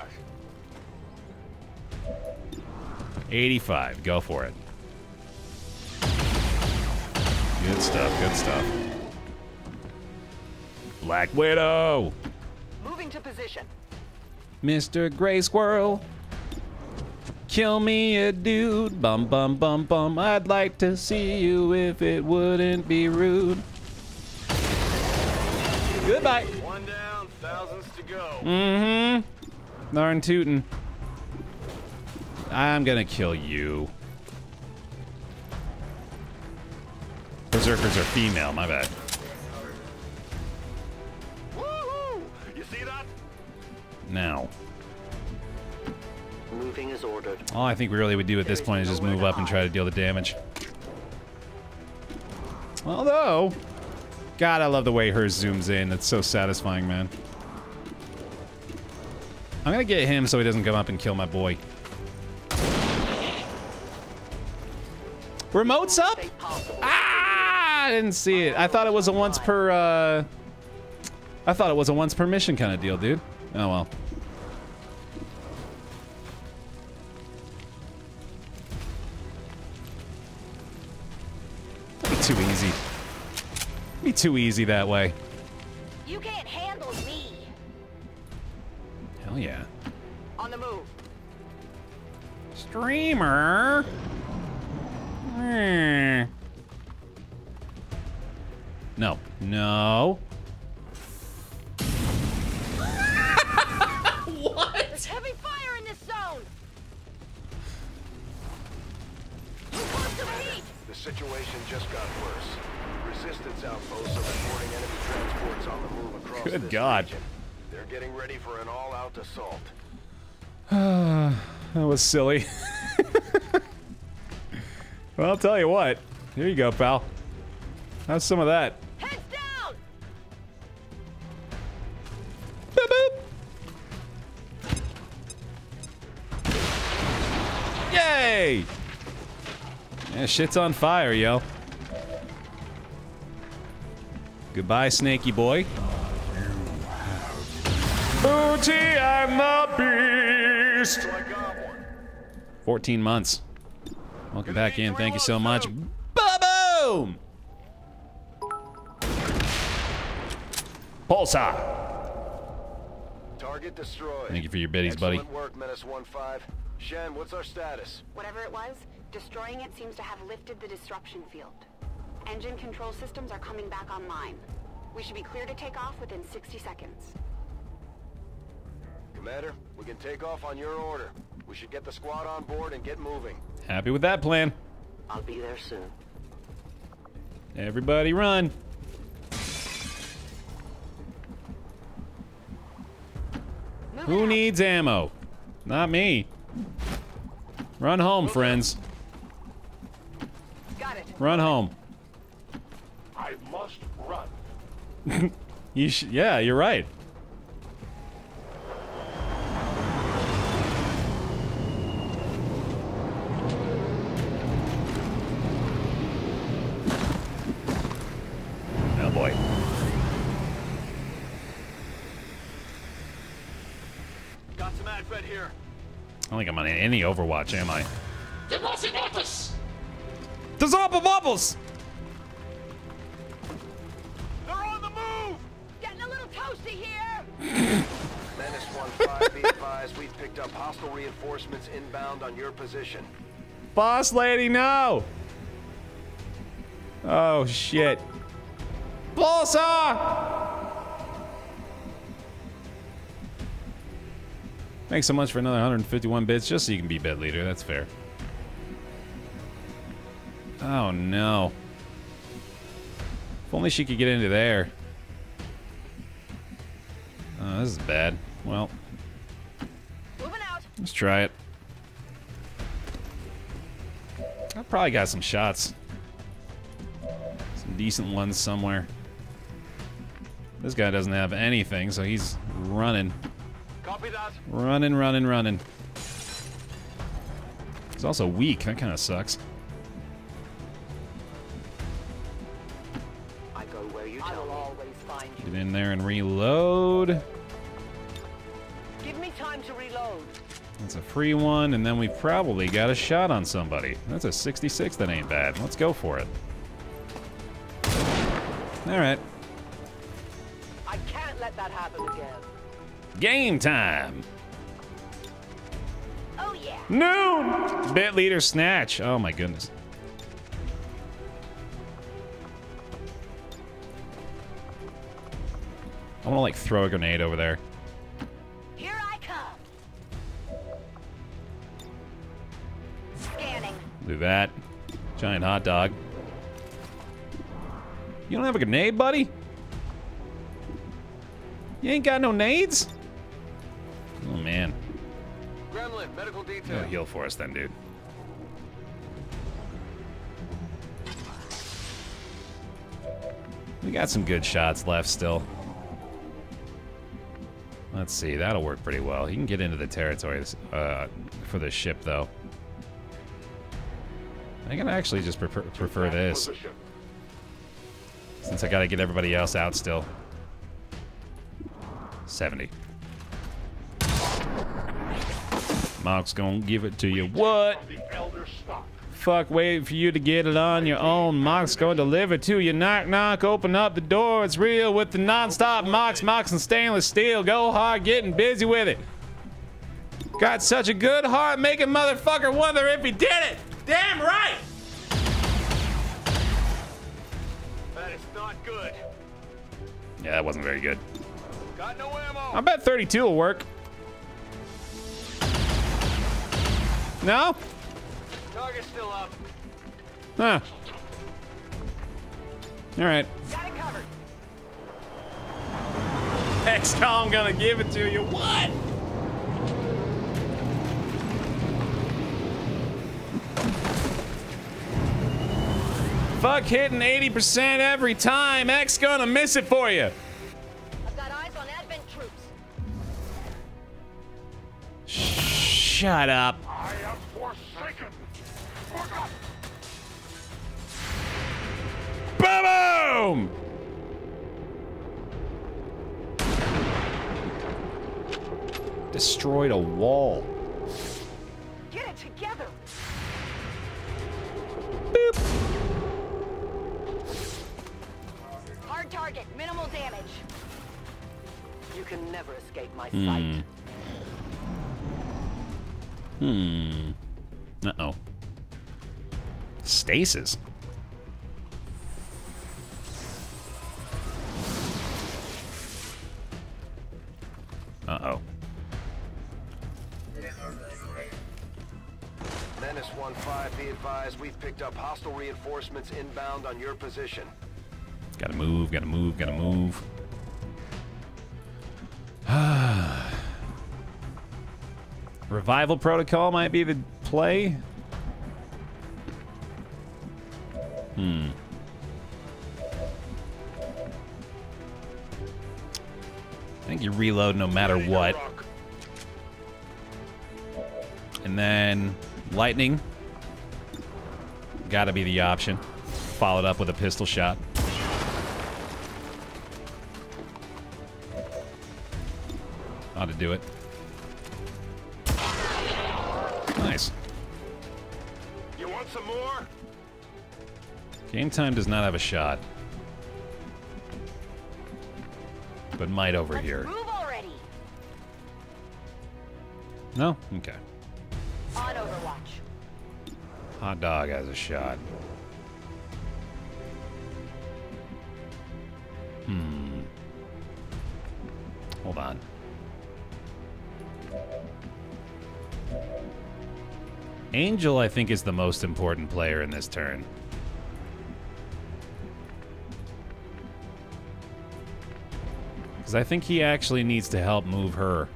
85. Go for it. Good stuff. Good stuff. Black Widow. Moving to position. Mr. Gray Squirrel. Kill me a dude. Bum, bum, bum, bum. I'd like to see you if it wouldn't be rude. Goodbye. One down, thousands to go. Mm-hmm. Darn tootin'. I'm gonna kill you. Berserkers are female, my bad. You see that? Now. Moving as ordered. All I think we really would do at this point is just move up and try to deal the damage. Although, God, I love the way hers zooms in. It's so satisfying, man. I'm gonna get him so he doesn't come up and kill my boy. Remote's up? Ah! I didn't see it. I thought it was a once per, uh... I thought it was a once per mission kind of deal, dude. Oh, well. Be too easy. Be too easy that way. You can't handle me. Hell yeah. On the move. Streamer. Hmm. No. No. what? There's heavy fire in this zone. Too close to the heat. The situation just got worse. Resistance outposts are reporting enemy transports on the move across Good this God. region. They're getting ready for an all-out assault. that was silly. well, I'll tell you what. Here you go, pal. Have some of that. Heads down. Boop. Yay! Yeah, shit's on fire, yo. Goodbye, snaky boy. Booty, I'm the beast. 14 months. Welcome back in. Thank you so much. Bubbo! Boom! Pulsar! Target destroyed. Thank you for your biddies, buddy. Excellent work, Menace 1-5. Shen, what's our status? Whatever it was, destroying it seems to have lifted the disruption field. Engine control systems are coming back online. We should be clear to take off within 60 seconds. Commander, we can take off on your order. We should get the squad on board and get moving. Happy with that plan. I'll be there soon. Everybody run. Who needs ammo? Not me. Run home, friends. Got it. Run home. I must run. you sh yeah, you're right. Don't think I'm on any Overwatch, am I? They're watching! The Zoppa Bubbles! They're on the move! Getting a little toasty here. Menace 1-5, be advised, we've picked up hostile reinforcements inbound on your position. Boss lady, no! Oh, shit. Pulsar! Thanks so much for another 151 bits, just so you can be bed leader. That's fair. Oh, no. If only she could get into there. Oh, this is bad. Well, let's try it. I probably got some shots. Some decent ones somewhere. This guy doesn't have anything, so he's running. Copy that. Running, running, running. He's also weak. That kind of sucks. I go where you tell me. always find you. Get in there and reload. Give me time to reload. That's a free one, and then we probably got a shot on somebody. That's a 66. That ain't bad. Let's go for it. All right. I can't let that happen again. Game time. Oh yeah. Noon. Bit leader snatch. Oh my goodness. I want to like throw a grenade over there. Here I come. Scanning. Do that. Giant hot dog. You don't have a grenade, buddy? You ain't got no nades? Oh man. Gremlin, medical detail. heal for us then, dude. We got some good shots left still. Let's see, that'll work pretty well. He can get into the territory uh, for the ship, though. I can actually just prefer, prefer this, since I gotta get everybody else out still. 70. Mark's gonna give it to you. What? The Elder stock. Fuck, waiting for you to get it on your own. Mox going to deliver to you. Knock, knock, open up the door. It's real with the non-stop Mox, Mox, and stainless steel. Go hard, getting busy with it. Got such a good heart, making motherfucker wonder if he did it. Damn right. That is not good. Yeah, that wasn't very good. Got no ammo. I bet 32 will work. No? Target's still up. Huh. All right. Got it covered. XCOM gonna give it to you. What? Fuck hitting 80% every time. X gonna miss it for you. I've got eyes on Advent troops. Shut up. Boom! Destroyed a wall. Get it together. Boop. Hard target, minimal damage. You can never escape my hmm. sight. Hmm. Uh-oh. Stasis. Uh-oh. Menace 1-5, be advised, we've picked up hostile reinforcements inbound on your position. Gotta move, gotta move, gotta move. Revival protocol might be the play. Hmm. Think you reload no matter what. And then lightning. Gotta be the option. Followed up with a pistol shot. Ought to do it. Nice. You want some more? Game time does not have a shot. But might over here. No? Okay. On Overwatch. Hot dog has a shot. Hmm. Hold on. Angel, I think, is the most important player in this turn. Because I think he actually needs to help move her.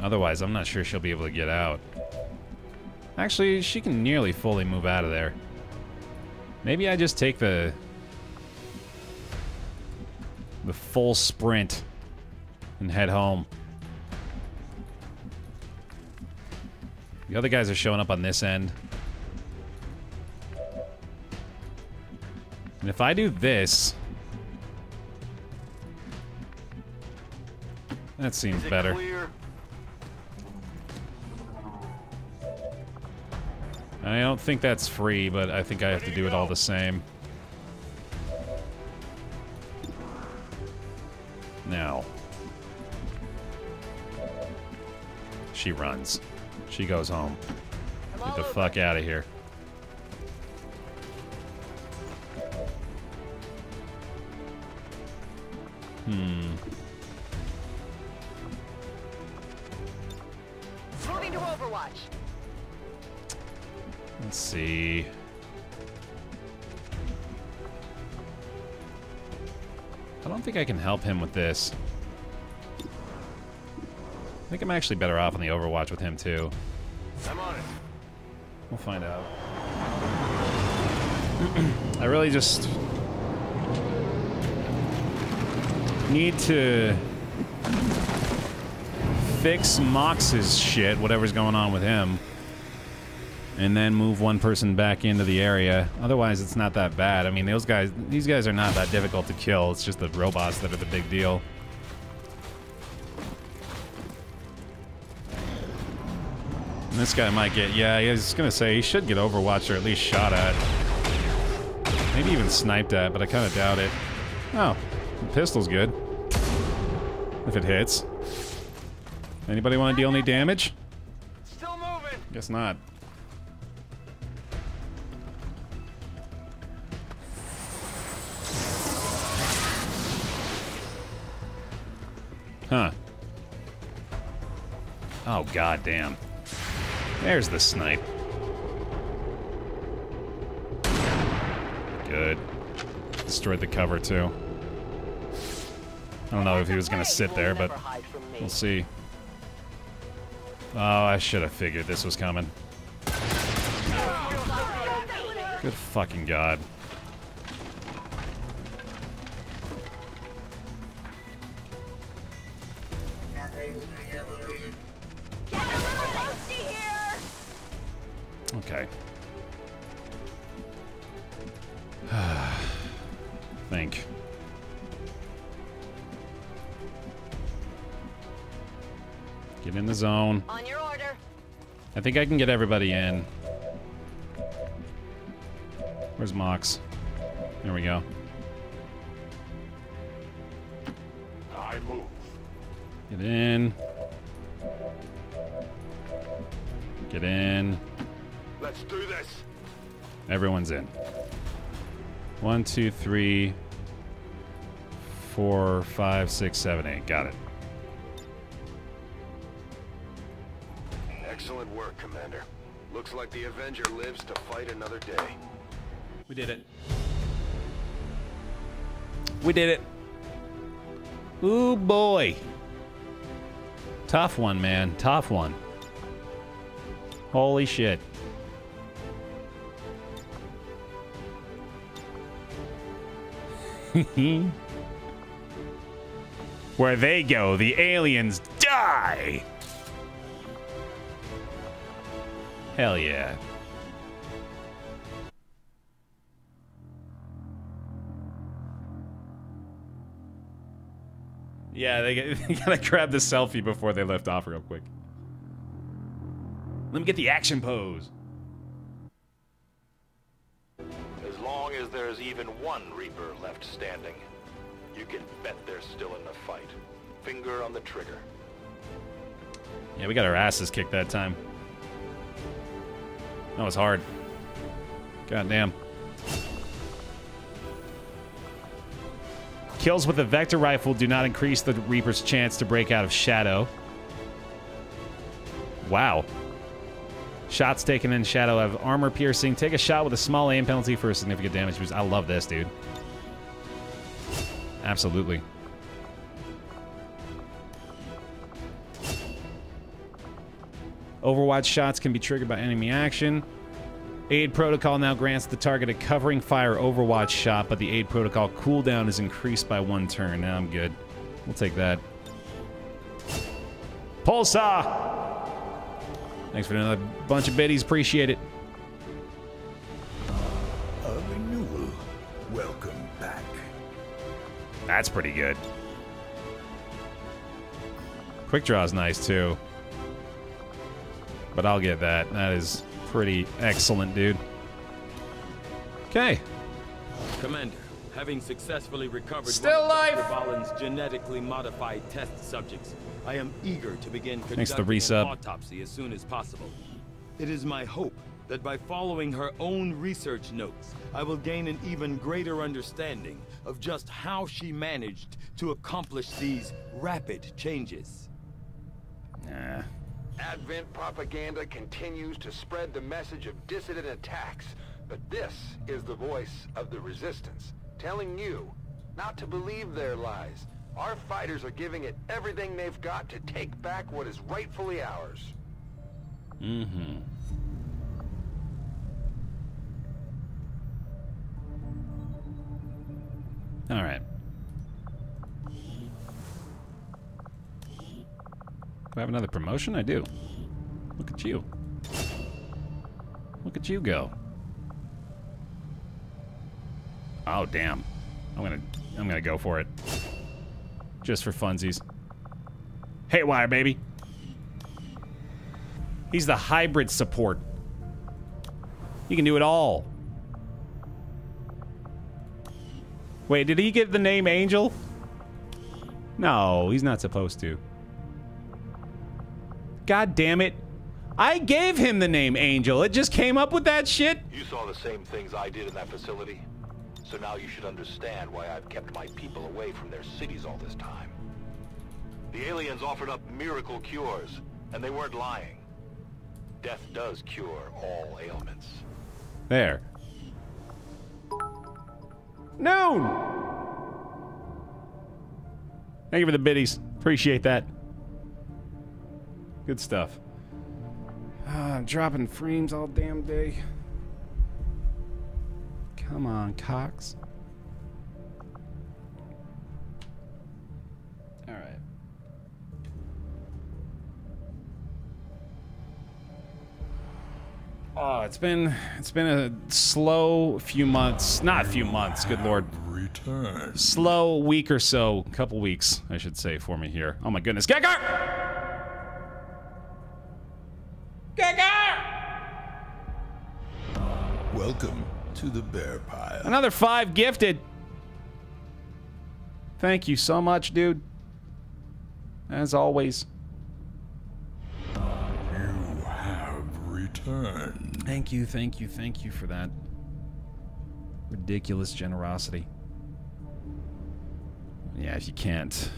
Otherwise, I'm not sure she'll be able to get out. Actually, she can nearly fully move out of there. Maybe I just take the... the full sprint and head home. The other guys are showing up on this end. And if I do this... That seems better. I don't think that's free, but I think I have to do it all the same. Now. She runs. She goes home. Get the fuck out of here. Hmm. Think I can help him with this. I think I'm actually better off on the Overwatch with him, too. I'm on it. We'll find out. I really just need to fix Mox's shit, whatever's going on with him, and then move one person back into the area. Otherwise, it's not that bad. I mean, those guys, these guys are not that difficult to kill. It's just the robots that are the big deal. And this guy might get, yeah, I was gonna say he should get Overwatch or at least shot at. Maybe even sniped at, but I kind of doubt it. Oh, the pistol's good. If it hits. Anybody want to deal any damage? Still moving. Guess not. Huh. Oh, god damn. There's the snipe. Good. Destroyed the cover, too. I don't know if he was going to sit there, but we'll see. Oh, I should have figured this was coming. Good fucking god. Zone. On your order. I think I can get everybody in. Where's Mox? There we go. my move. Get in. Get in. Let's do this. Everyone's in. One, two, three, four, five, six, seven, eight. Got it. Excellent work, Commander. Looks like the Avenger lives to fight another day. We did it. We did it. Ooh, boy. Tough one, man. Tough one. Holy shit. Where they go, the aliens die! Hell yeah. Yeah, they, get, they gotta grab the selfie before they lift off real quick. Let me get the action pose. As long as there's even one Reaper left standing, you can bet they're still in the fight. Finger on the trigger. Yeah, we got our asses kicked that time. That was hard. God damn. Kills with a vector rifle do not increase the Reaper's chance to break out of shadow. Wow. Shots taken in shadow have armor piercing. Take a shot with a small aim penalty for a significant damage boost. I love this, dude. Absolutely. Overwatch shots can be triggered by enemy action. Aid protocol now grants the target a covering fire Overwatch shot, but the aid protocol cooldown is increased by one turn. Now I'm good. We'll take that. Pulsar! Thanks for another bunch of biddies. Appreciate it. A renewal. Welcome back. That's pretty good. Quick draw is nice too. But I'll get that. That is pretty excellent, dude. Okay. Commander, having successfully recovered Still one alive! Vahlen's genetically modified test subjects, I am eager to begin Thanks to the conducting an autopsy as soon as possible. It is my hope that by following her own research notes, I will gain an even greater understanding of just how she managed to accomplish these rapid changes. Nah. Advent propaganda continues to spread the message of dissident attacks, but this is the voice of the resistance, telling you not to believe their lies. Our fighters are giving it everything they've got to take back what is rightfully ours. Mm-hmm. All right. Do I have another promotion? I do. Look at you. Look at you go. Oh damn. I'm gonna I'm gonna go for it. Just for funsies. Haywire, baby. He's the hybrid support. He can do it all. Wait, did he get the name Angel? No, he's not supposed to. God damn it. I gave him the name Angel. It just came up with that shit. You saw the same things I did in that facility, so now you should understand why I've kept my people away from their cities all this time. The aliens offered up miracle cures, and they weren't lying. Death does cure all ailments. There. Noon! Thank you for the biddies. Appreciate that. Good stuff. Ah, I'm dropping frames all damn day. Come on, Cox. All right. Oh, it's been it's been a slow few months. Not a few months, good lord. Return. Slow week or so, couple weeks, I should say, for me here. Oh my goodness, Gekar! Welcome to the Baer pile. Another five gifted. Thank you so much, dude. as always. You have returned. Thank you, thank you, thank you for that ridiculous generosity. Yeah, if you can't,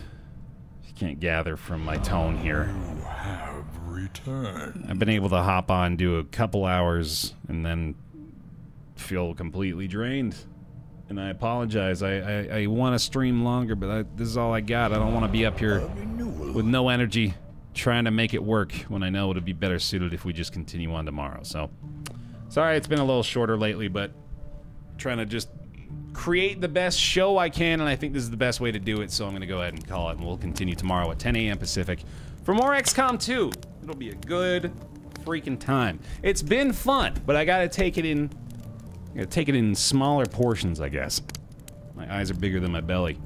if you can't gather from my tone here, You have returned. I've been able to hop on, do a couple hours, and then feel completely drained. And I apologize. I I, I want to stream longer, but I, this is all I got. I don't want to be up here with no energy trying to make it work when I know it would be better suited if we just continue on tomorrow. So, sorry it's been a little shorter lately, but trying to just create the best show I can, and I think this is the best way to do it. So I'm going to go ahead and call it, and we'll continue tomorrow at 10 a.m. Pacific for more XCOM 2. It'll be a good freaking time. It's been fun, but I got to take it in. I got to take it in smaller portions, I guess. My eyes are bigger than my belly.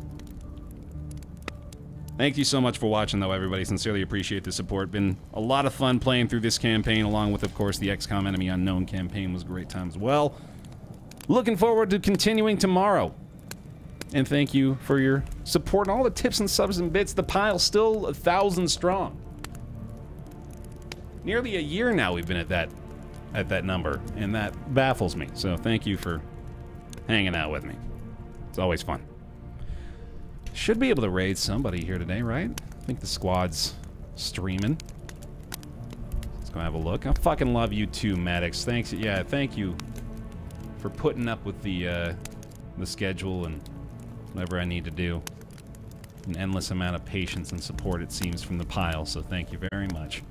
Thank you so much for watching, though, everybody. Sincerely appreciate the support. Been a lot of fun playing through this campaign, along with, of course, the XCOM Enemy Unknown campaign was a great time as well. Looking forward to continuing tomorrow. And thank you for your support and all the tips and subs and bits. The pile's still a thousand strong. Nearly a year now we've been at that at that number, and that baffles me. So thank you for hanging out with me. It's always fun. Should be able to raid somebody here today, right? I think the squad's streaming. Let's go have a look. I fucking love you too, Maddox. Thanks. Yeah, thank you for putting up with the uh, the schedule and whatever I need to do. An endless amount of patience and support, it seems, from the pile. So thank you very much.